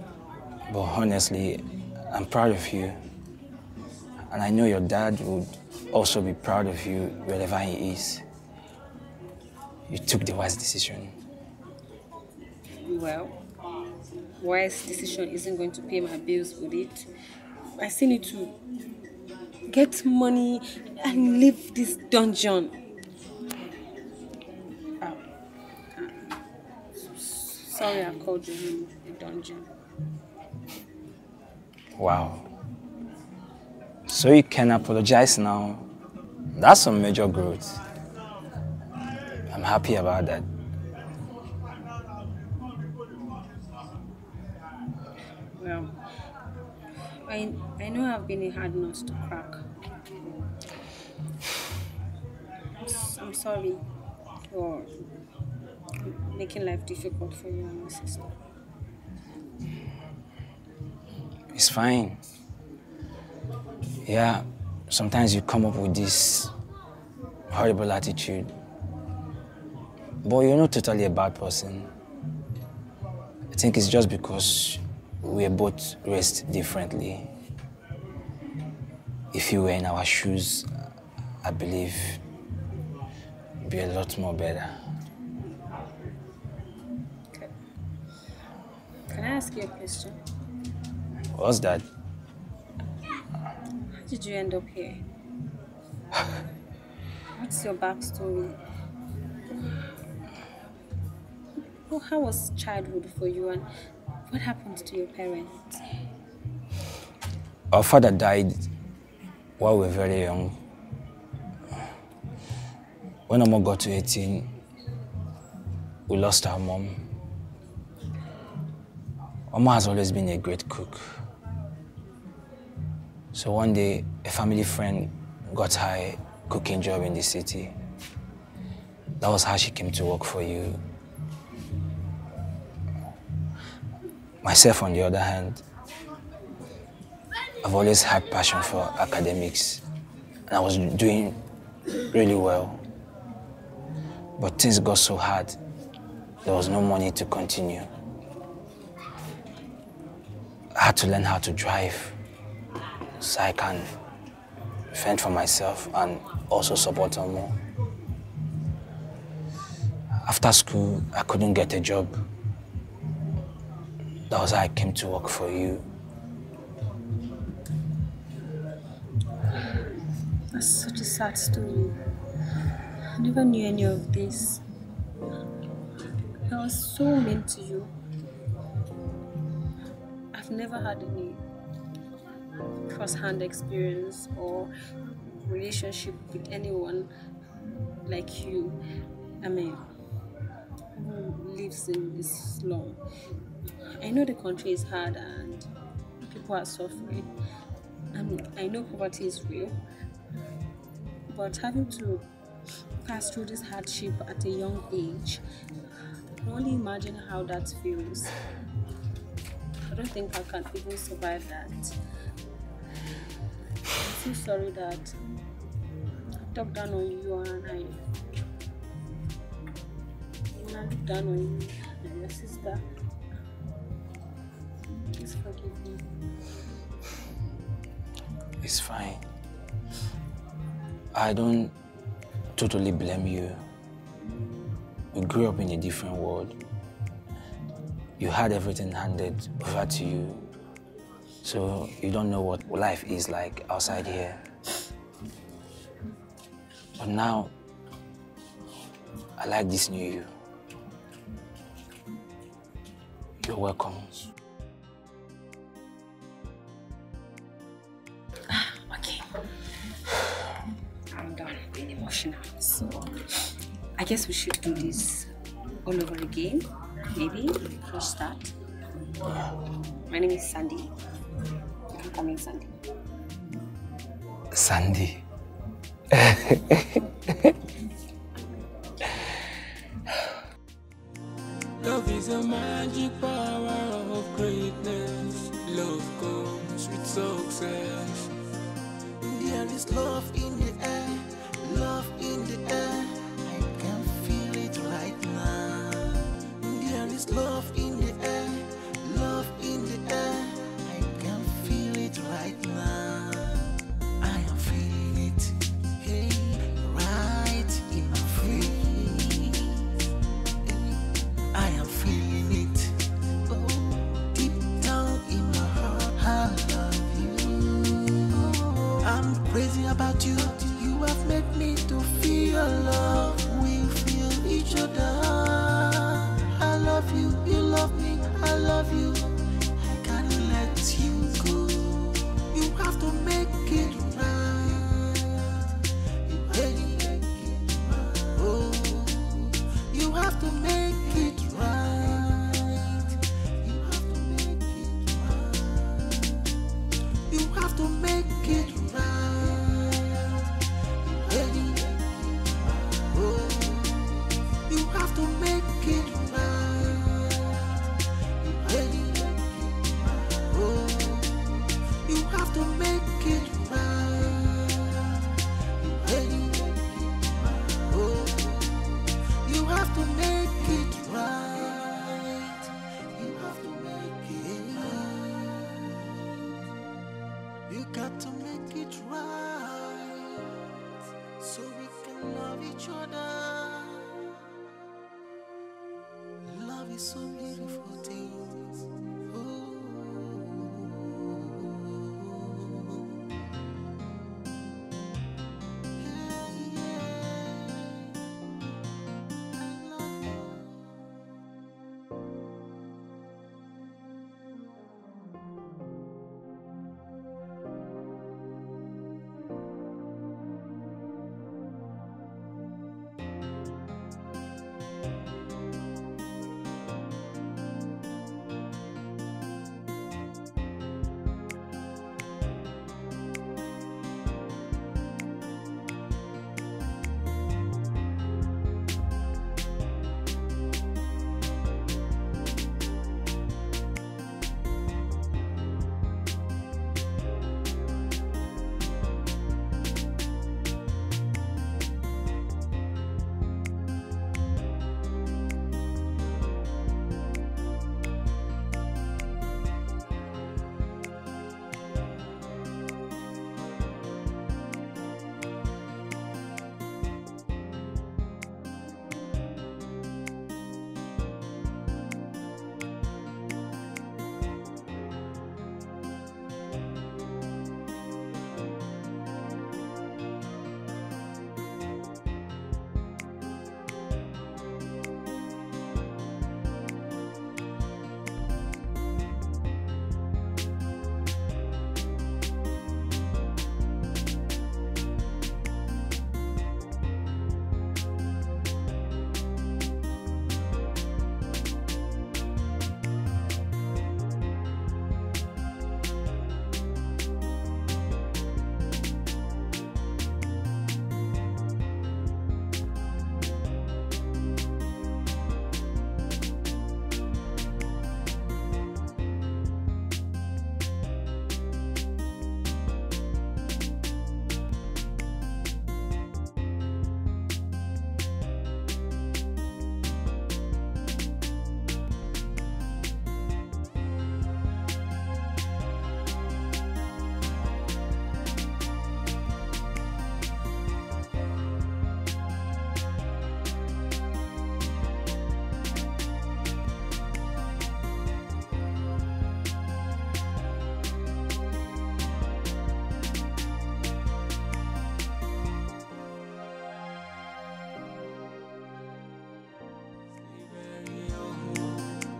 but honestly, I'm proud of you. And I know your dad would also be proud of you wherever he is. You took the wise decision. Well, wise decision isn't going to pay my bills with it. I still need to get money and leave this dungeon. Ah, ah, Sorry, I called you a dungeon. Wow. So you can apologize now. That's some major growth. I'm happy about that. I, I know I've been a hard nut to crack. I'm sorry for making life difficult for you and your sister. It's fine. Yeah, sometimes you come up with this horrible attitude. But you're not totally a bad person. I think it's just because we're both raised differently. If you were in our shoes, I believe it'd be a lot more better. Can I ask you a question? What's that? How did you end up here? *laughs* What's your backstory? Well, how was childhood for you and what happened to your parents? Our father died while we were very young. When Omo got to 18, we lost our mom. Omo has always been a great cook. So one day, a family friend got her a cooking job in the city. That was how she came to work for you. Myself, on the other hand, I've always had passion for academics, and I was doing really well. But things got so hard, there was no money to continue. I had to learn how to drive so I can fend for myself and also support Omo. After school, I couldn't get a job. That was how I came to work for you. That's such a sad story. I never knew any of this. I was so mean to you. I've never had any first-hand experience or relationship with anyone like you. I mean, who lives in this slum. I know the country is hard and people are suffering. I I know poverty is real. but having to pass through this hardship at a young age, I can only imagine how that feels. I don't think I can even survive that. I'm so sorry that I talked down on you and I, and I looked down on you and your sister. Please forgive me. It's fine. I don't totally blame you. You grew up in a different world. You had everything handed over to you. So you don't know what life is like outside here. But now, I like this new you. You're welcome. Emotional. So I guess we should do this all over again. Maybe fresh start. My name is Sandy. You can call me Sandy. Sandy. *laughs* Love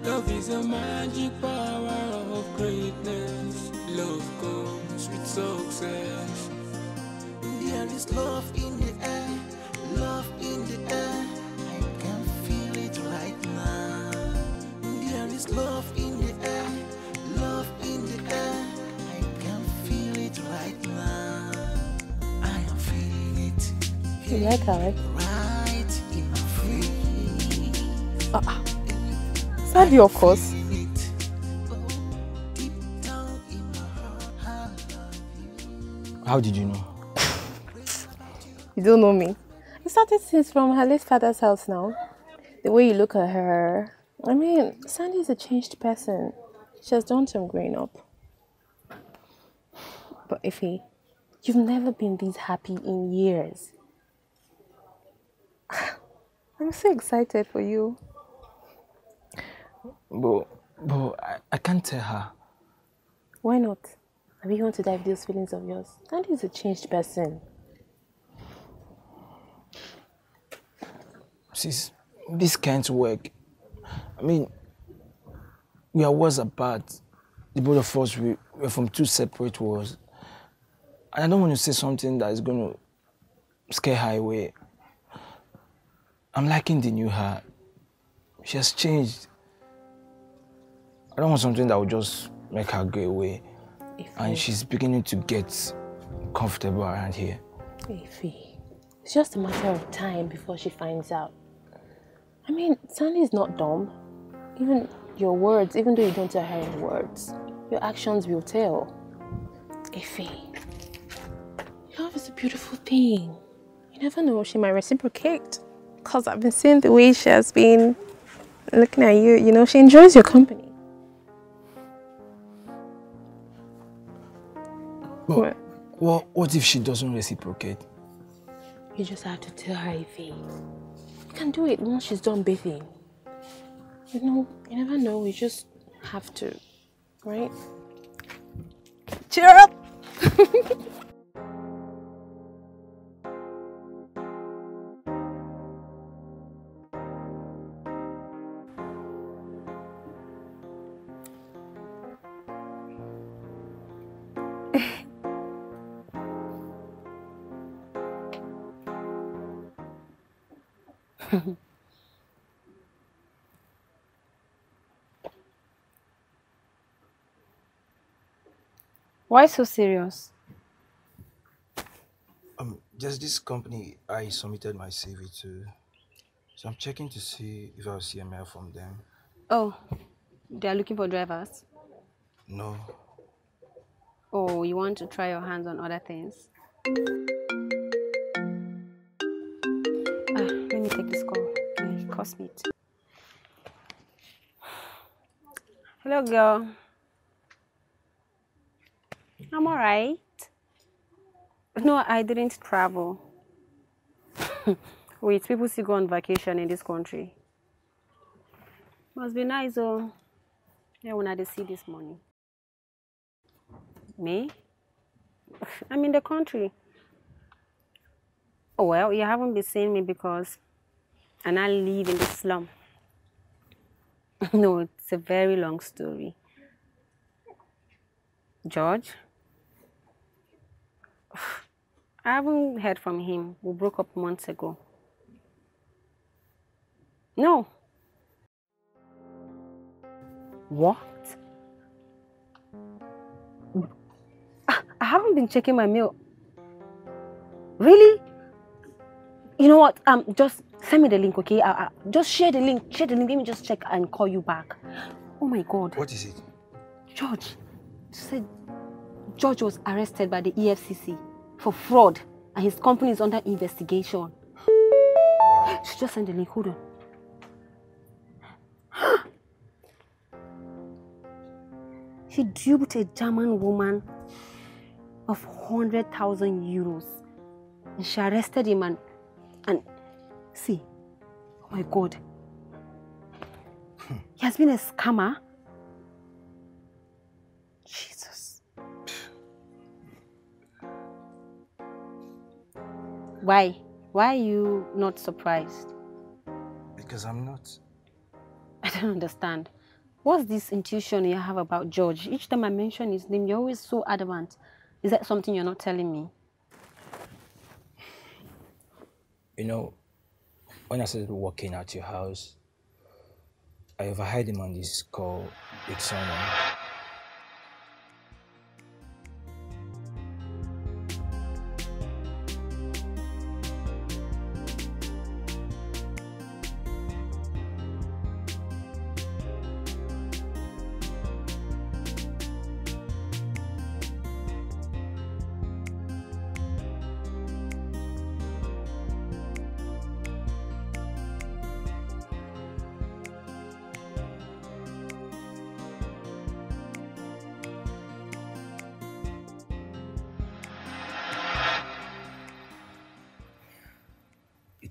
Love is a magic power of greatness. Love comes with success. There is love in the air, love in the air. I can feel it right now. There is love in the air, love in the air. I can feel it right now. I am feeling it You like her, Sadly, of course. How did you know? *laughs* You don't know me. I started since from her late father's house now. The way you look at her. I mean, Sandy is a changed person. She has done some growing up. But Ify, you've never been this happy in years. *sighs* I'm so excited for you. But, but I, I can't tell her. Why not? Are you going to dive those feelings of yours? Sandy is a changed person. Sis, this can't work. I mean, we are worlds apart. The both of us, we, we're from two separate worlds. And I don't want to say something that is going to scare her away. I'm liking the new her. She has changed. I don't want something that will just make her go away. And she's beginning to get comfortable around here. Ify, it's just a matter of time before she finds out. I mean, Sandy is not dumb. Even your words, even though you don't tell her in words, your actions will tell. Ify, love is a beautiful thing. You never know, she might reciprocate. Because I've been seeing the way she has been looking at you. You know, she enjoys your company. But what, what if she doesn't reciprocate? You just have to tell her, Ify. You can do it once she's done bathing. You know, you never know. You just have to, right? Cheer up! *laughs* *laughs* Why so serious? Um, there's this company I submitted my CV to. So I'm checking to see if I'll see a mail from them. Oh, they are looking for drivers. No. Oh, you want to try your hands on other things? Cosmate. Hello, girl. I'm alright. No, I didn't travel. *laughs* Wait, people still go on vacation in this country. Must be nice, oh. Yeah, when I see this money. Me? *sighs* I'm in the country. Oh, well, you haven't been seeing me because and I live in the slum. *laughs* no, it's a very long story. George? *sighs* I haven't heard from him. We broke up months ago. No. What? *sighs* I haven't been checking my mail. Really? You know what? Um, just send me the link, okay? I, I, just share the link. Share the link. Let me just check and call you back. Oh my God. What is it? George said George was arrested by the EFCC for fraud and his company is under investigation. She just sent the link. Hold on. He duped a German woman of 100,000 euros. And she arrested him and, and see, oh my God. He has been a scammer. Jesus. Why? Why are you not surprised? Because I'm not. I don't understand. What's this intuition you have about George? Each time I mention his name, you're always so adamant. Is that something you're not telling me? You know, when I started working at your house, I overheard him on this call with someone.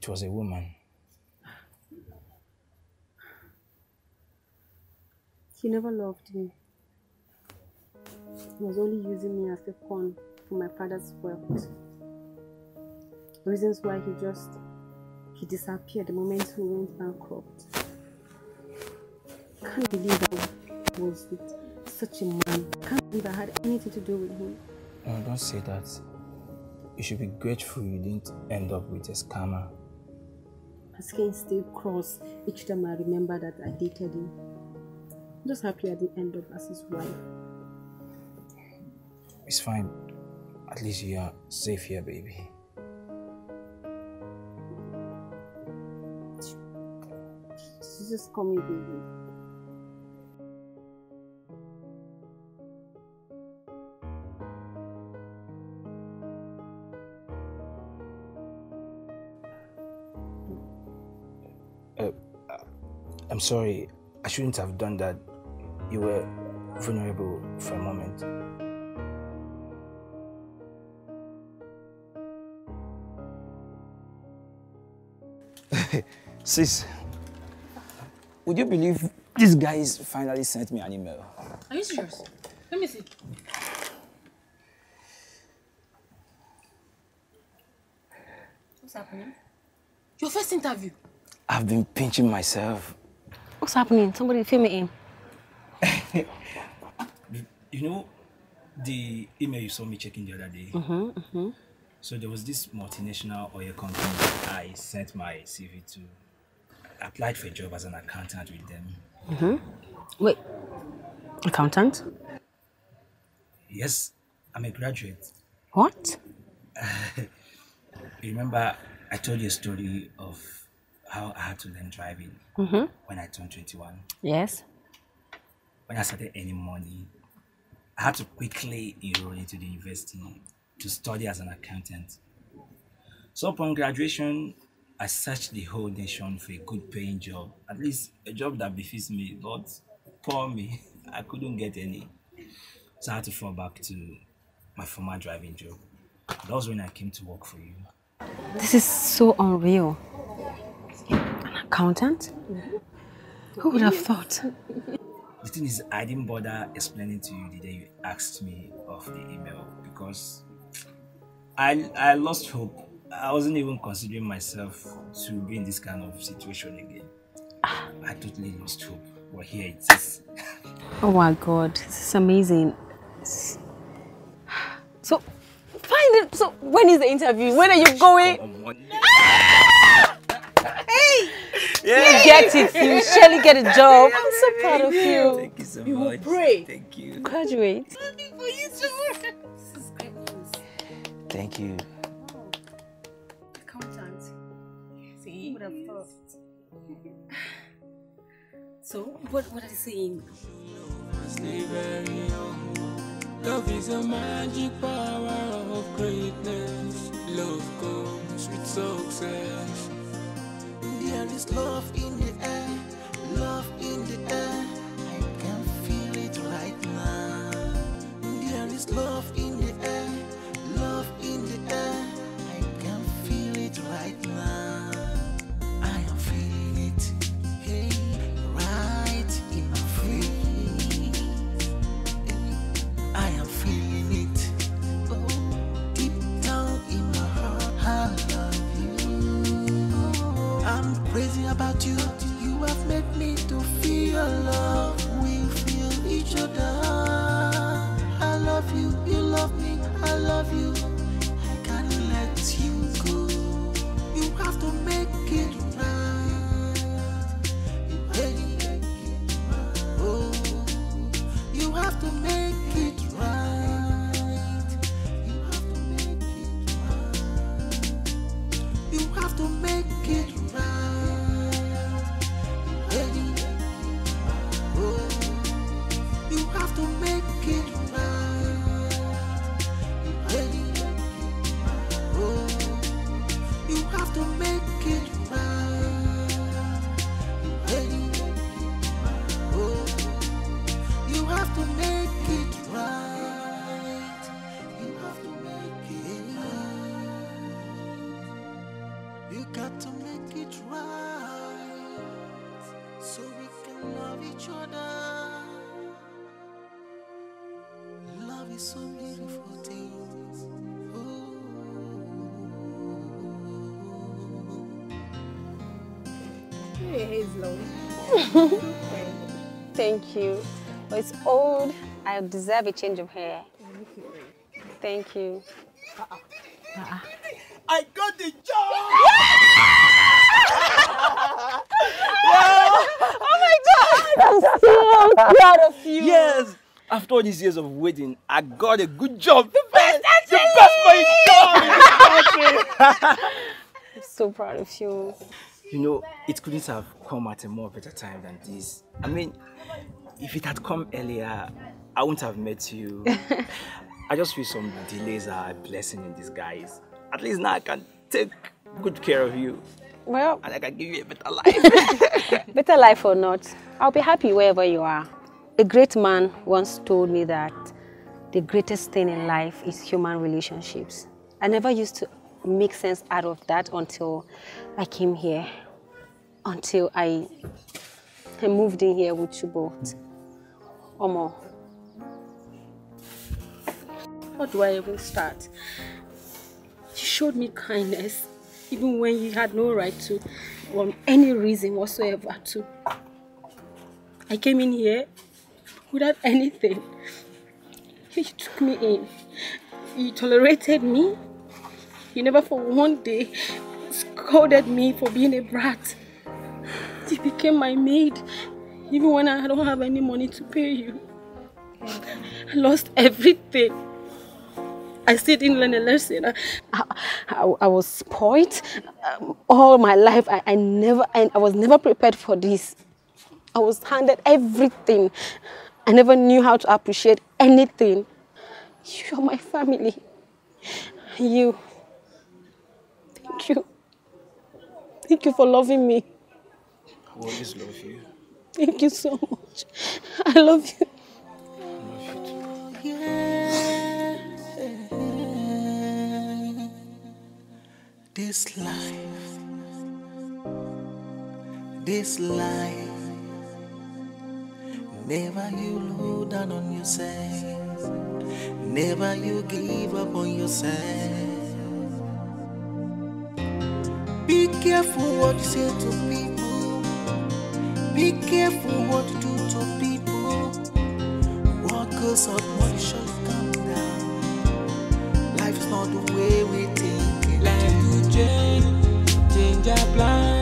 It was a woman. He never loved me. He was only using me as a pawn for my father's wealth. Reasons why he just he disappeared the moment he went bankrupt. I Can't believe I was with such a man. I Can't believe I had anything to do with him. No, don't say that. You should be grateful you didn't end up with a scammer. My skin still cross each time I remember that I dated him. I'm just happy I didn't end up as his wife. It's fine. At least you are safe here, baby. Just call me baby. I'm sorry. I shouldn't have done that. You were vulnerable for a moment. *laughs* Sis, would you believe these guys finally sent me an email? Are you serious? Let me see. What's happening? Your first interview. I've been pinching myself. What's happening? Somebody film it in. *laughs* You know the email you saw me checking the other day? Mm-hmm, mm-hmm. So there was this multinational oil company I sent my CV to. I applied for a job as an accountant with them. Mm-hmm. Wait, accountant? Yes, I'm a graduate. What? *laughs* Remember I told you a story of how I had to learn driving Mm-hmm. when I turned 21. Yes. When I started earning money, I had to quickly enroll into the university to study as an accountant. So upon graduation, I searched the whole nation for a good paying job, at least a job that befits me, but poor me, *laughs* I couldn't get any. So I had to fall back to my former driving job. That was when I came to work for you. This is so unreal. An accountant? Who would have thought? The thing is, I didn't bother explaining to you the day you asked me of the email because I I lost hope. I wasn't even considering myself to be in this kind of situation again. I totally lost hope. But here it is. Oh my god, this is amazing. So, find it. So, when is the interview? When are you going? Hey! You get it. You *laughs* surely get a job. I'm so proud of you. Thank you so You will much. pray. Thank you. Graduate. For you too. This is great news. Thank you. Accountant. See? Would have thought? *laughs* So, what, what are they saying? Stay very young. Love is a magic power of greatness. Love comes with success. There is love in the air, love in the air. I can feel it right now. There is love in But you, you have made me to feel love. We feel each other. I love you, you love me, I love you. I can't let you go. You have to make Hey, *laughs* Hazel. Thank you. But it's old. I deserve a change of hair. Thank you. Uh-uh. I got the job! *laughs* Oh my god! I'm so proud of you. Yes. After all these years of waiting, I got a good job. The best, the best my job. *laughs* I'm so proud of you. You know, it couldn't have come at a more better time than this. I mean, if it had come earlier, I wouldn't have met you. *laughs* I just feel some delays are a blessing in disguise. At least now I can take good care of you. Well, and I can give you a better *laughs* life. *laughs* Better life or not, I'll be happy wherever you are. A great man once told me that the greatest thing in life is human relationships. I never used to make sense out of that until I came here, until I, I moved in here with you both. Omo, how do I even start? You showed me kindness even when you had no right to, or any reason whatsoever to. I came in here without anything. You took me in. You tolerated me. You never for one day scolded me for being a brat. You became my maid even when I don't have any money to pay you. I lost everything. I still didn't learn a lesson. I, I, I, I was spoiled um, all my life. I, I never, I, I was never prepared for this. I was handed everything. I never knew how to appreciate anything. You're my family. You. Thank you. Thank you for loving me. I always love you. Thank you so much. I love you. This life, this life, never you look down on yourself, never you give up on yourself. Be careful what you say to people. Be careful what you do to people. Workers of money should come down. Life's not the way we think. Like you change, change our plan.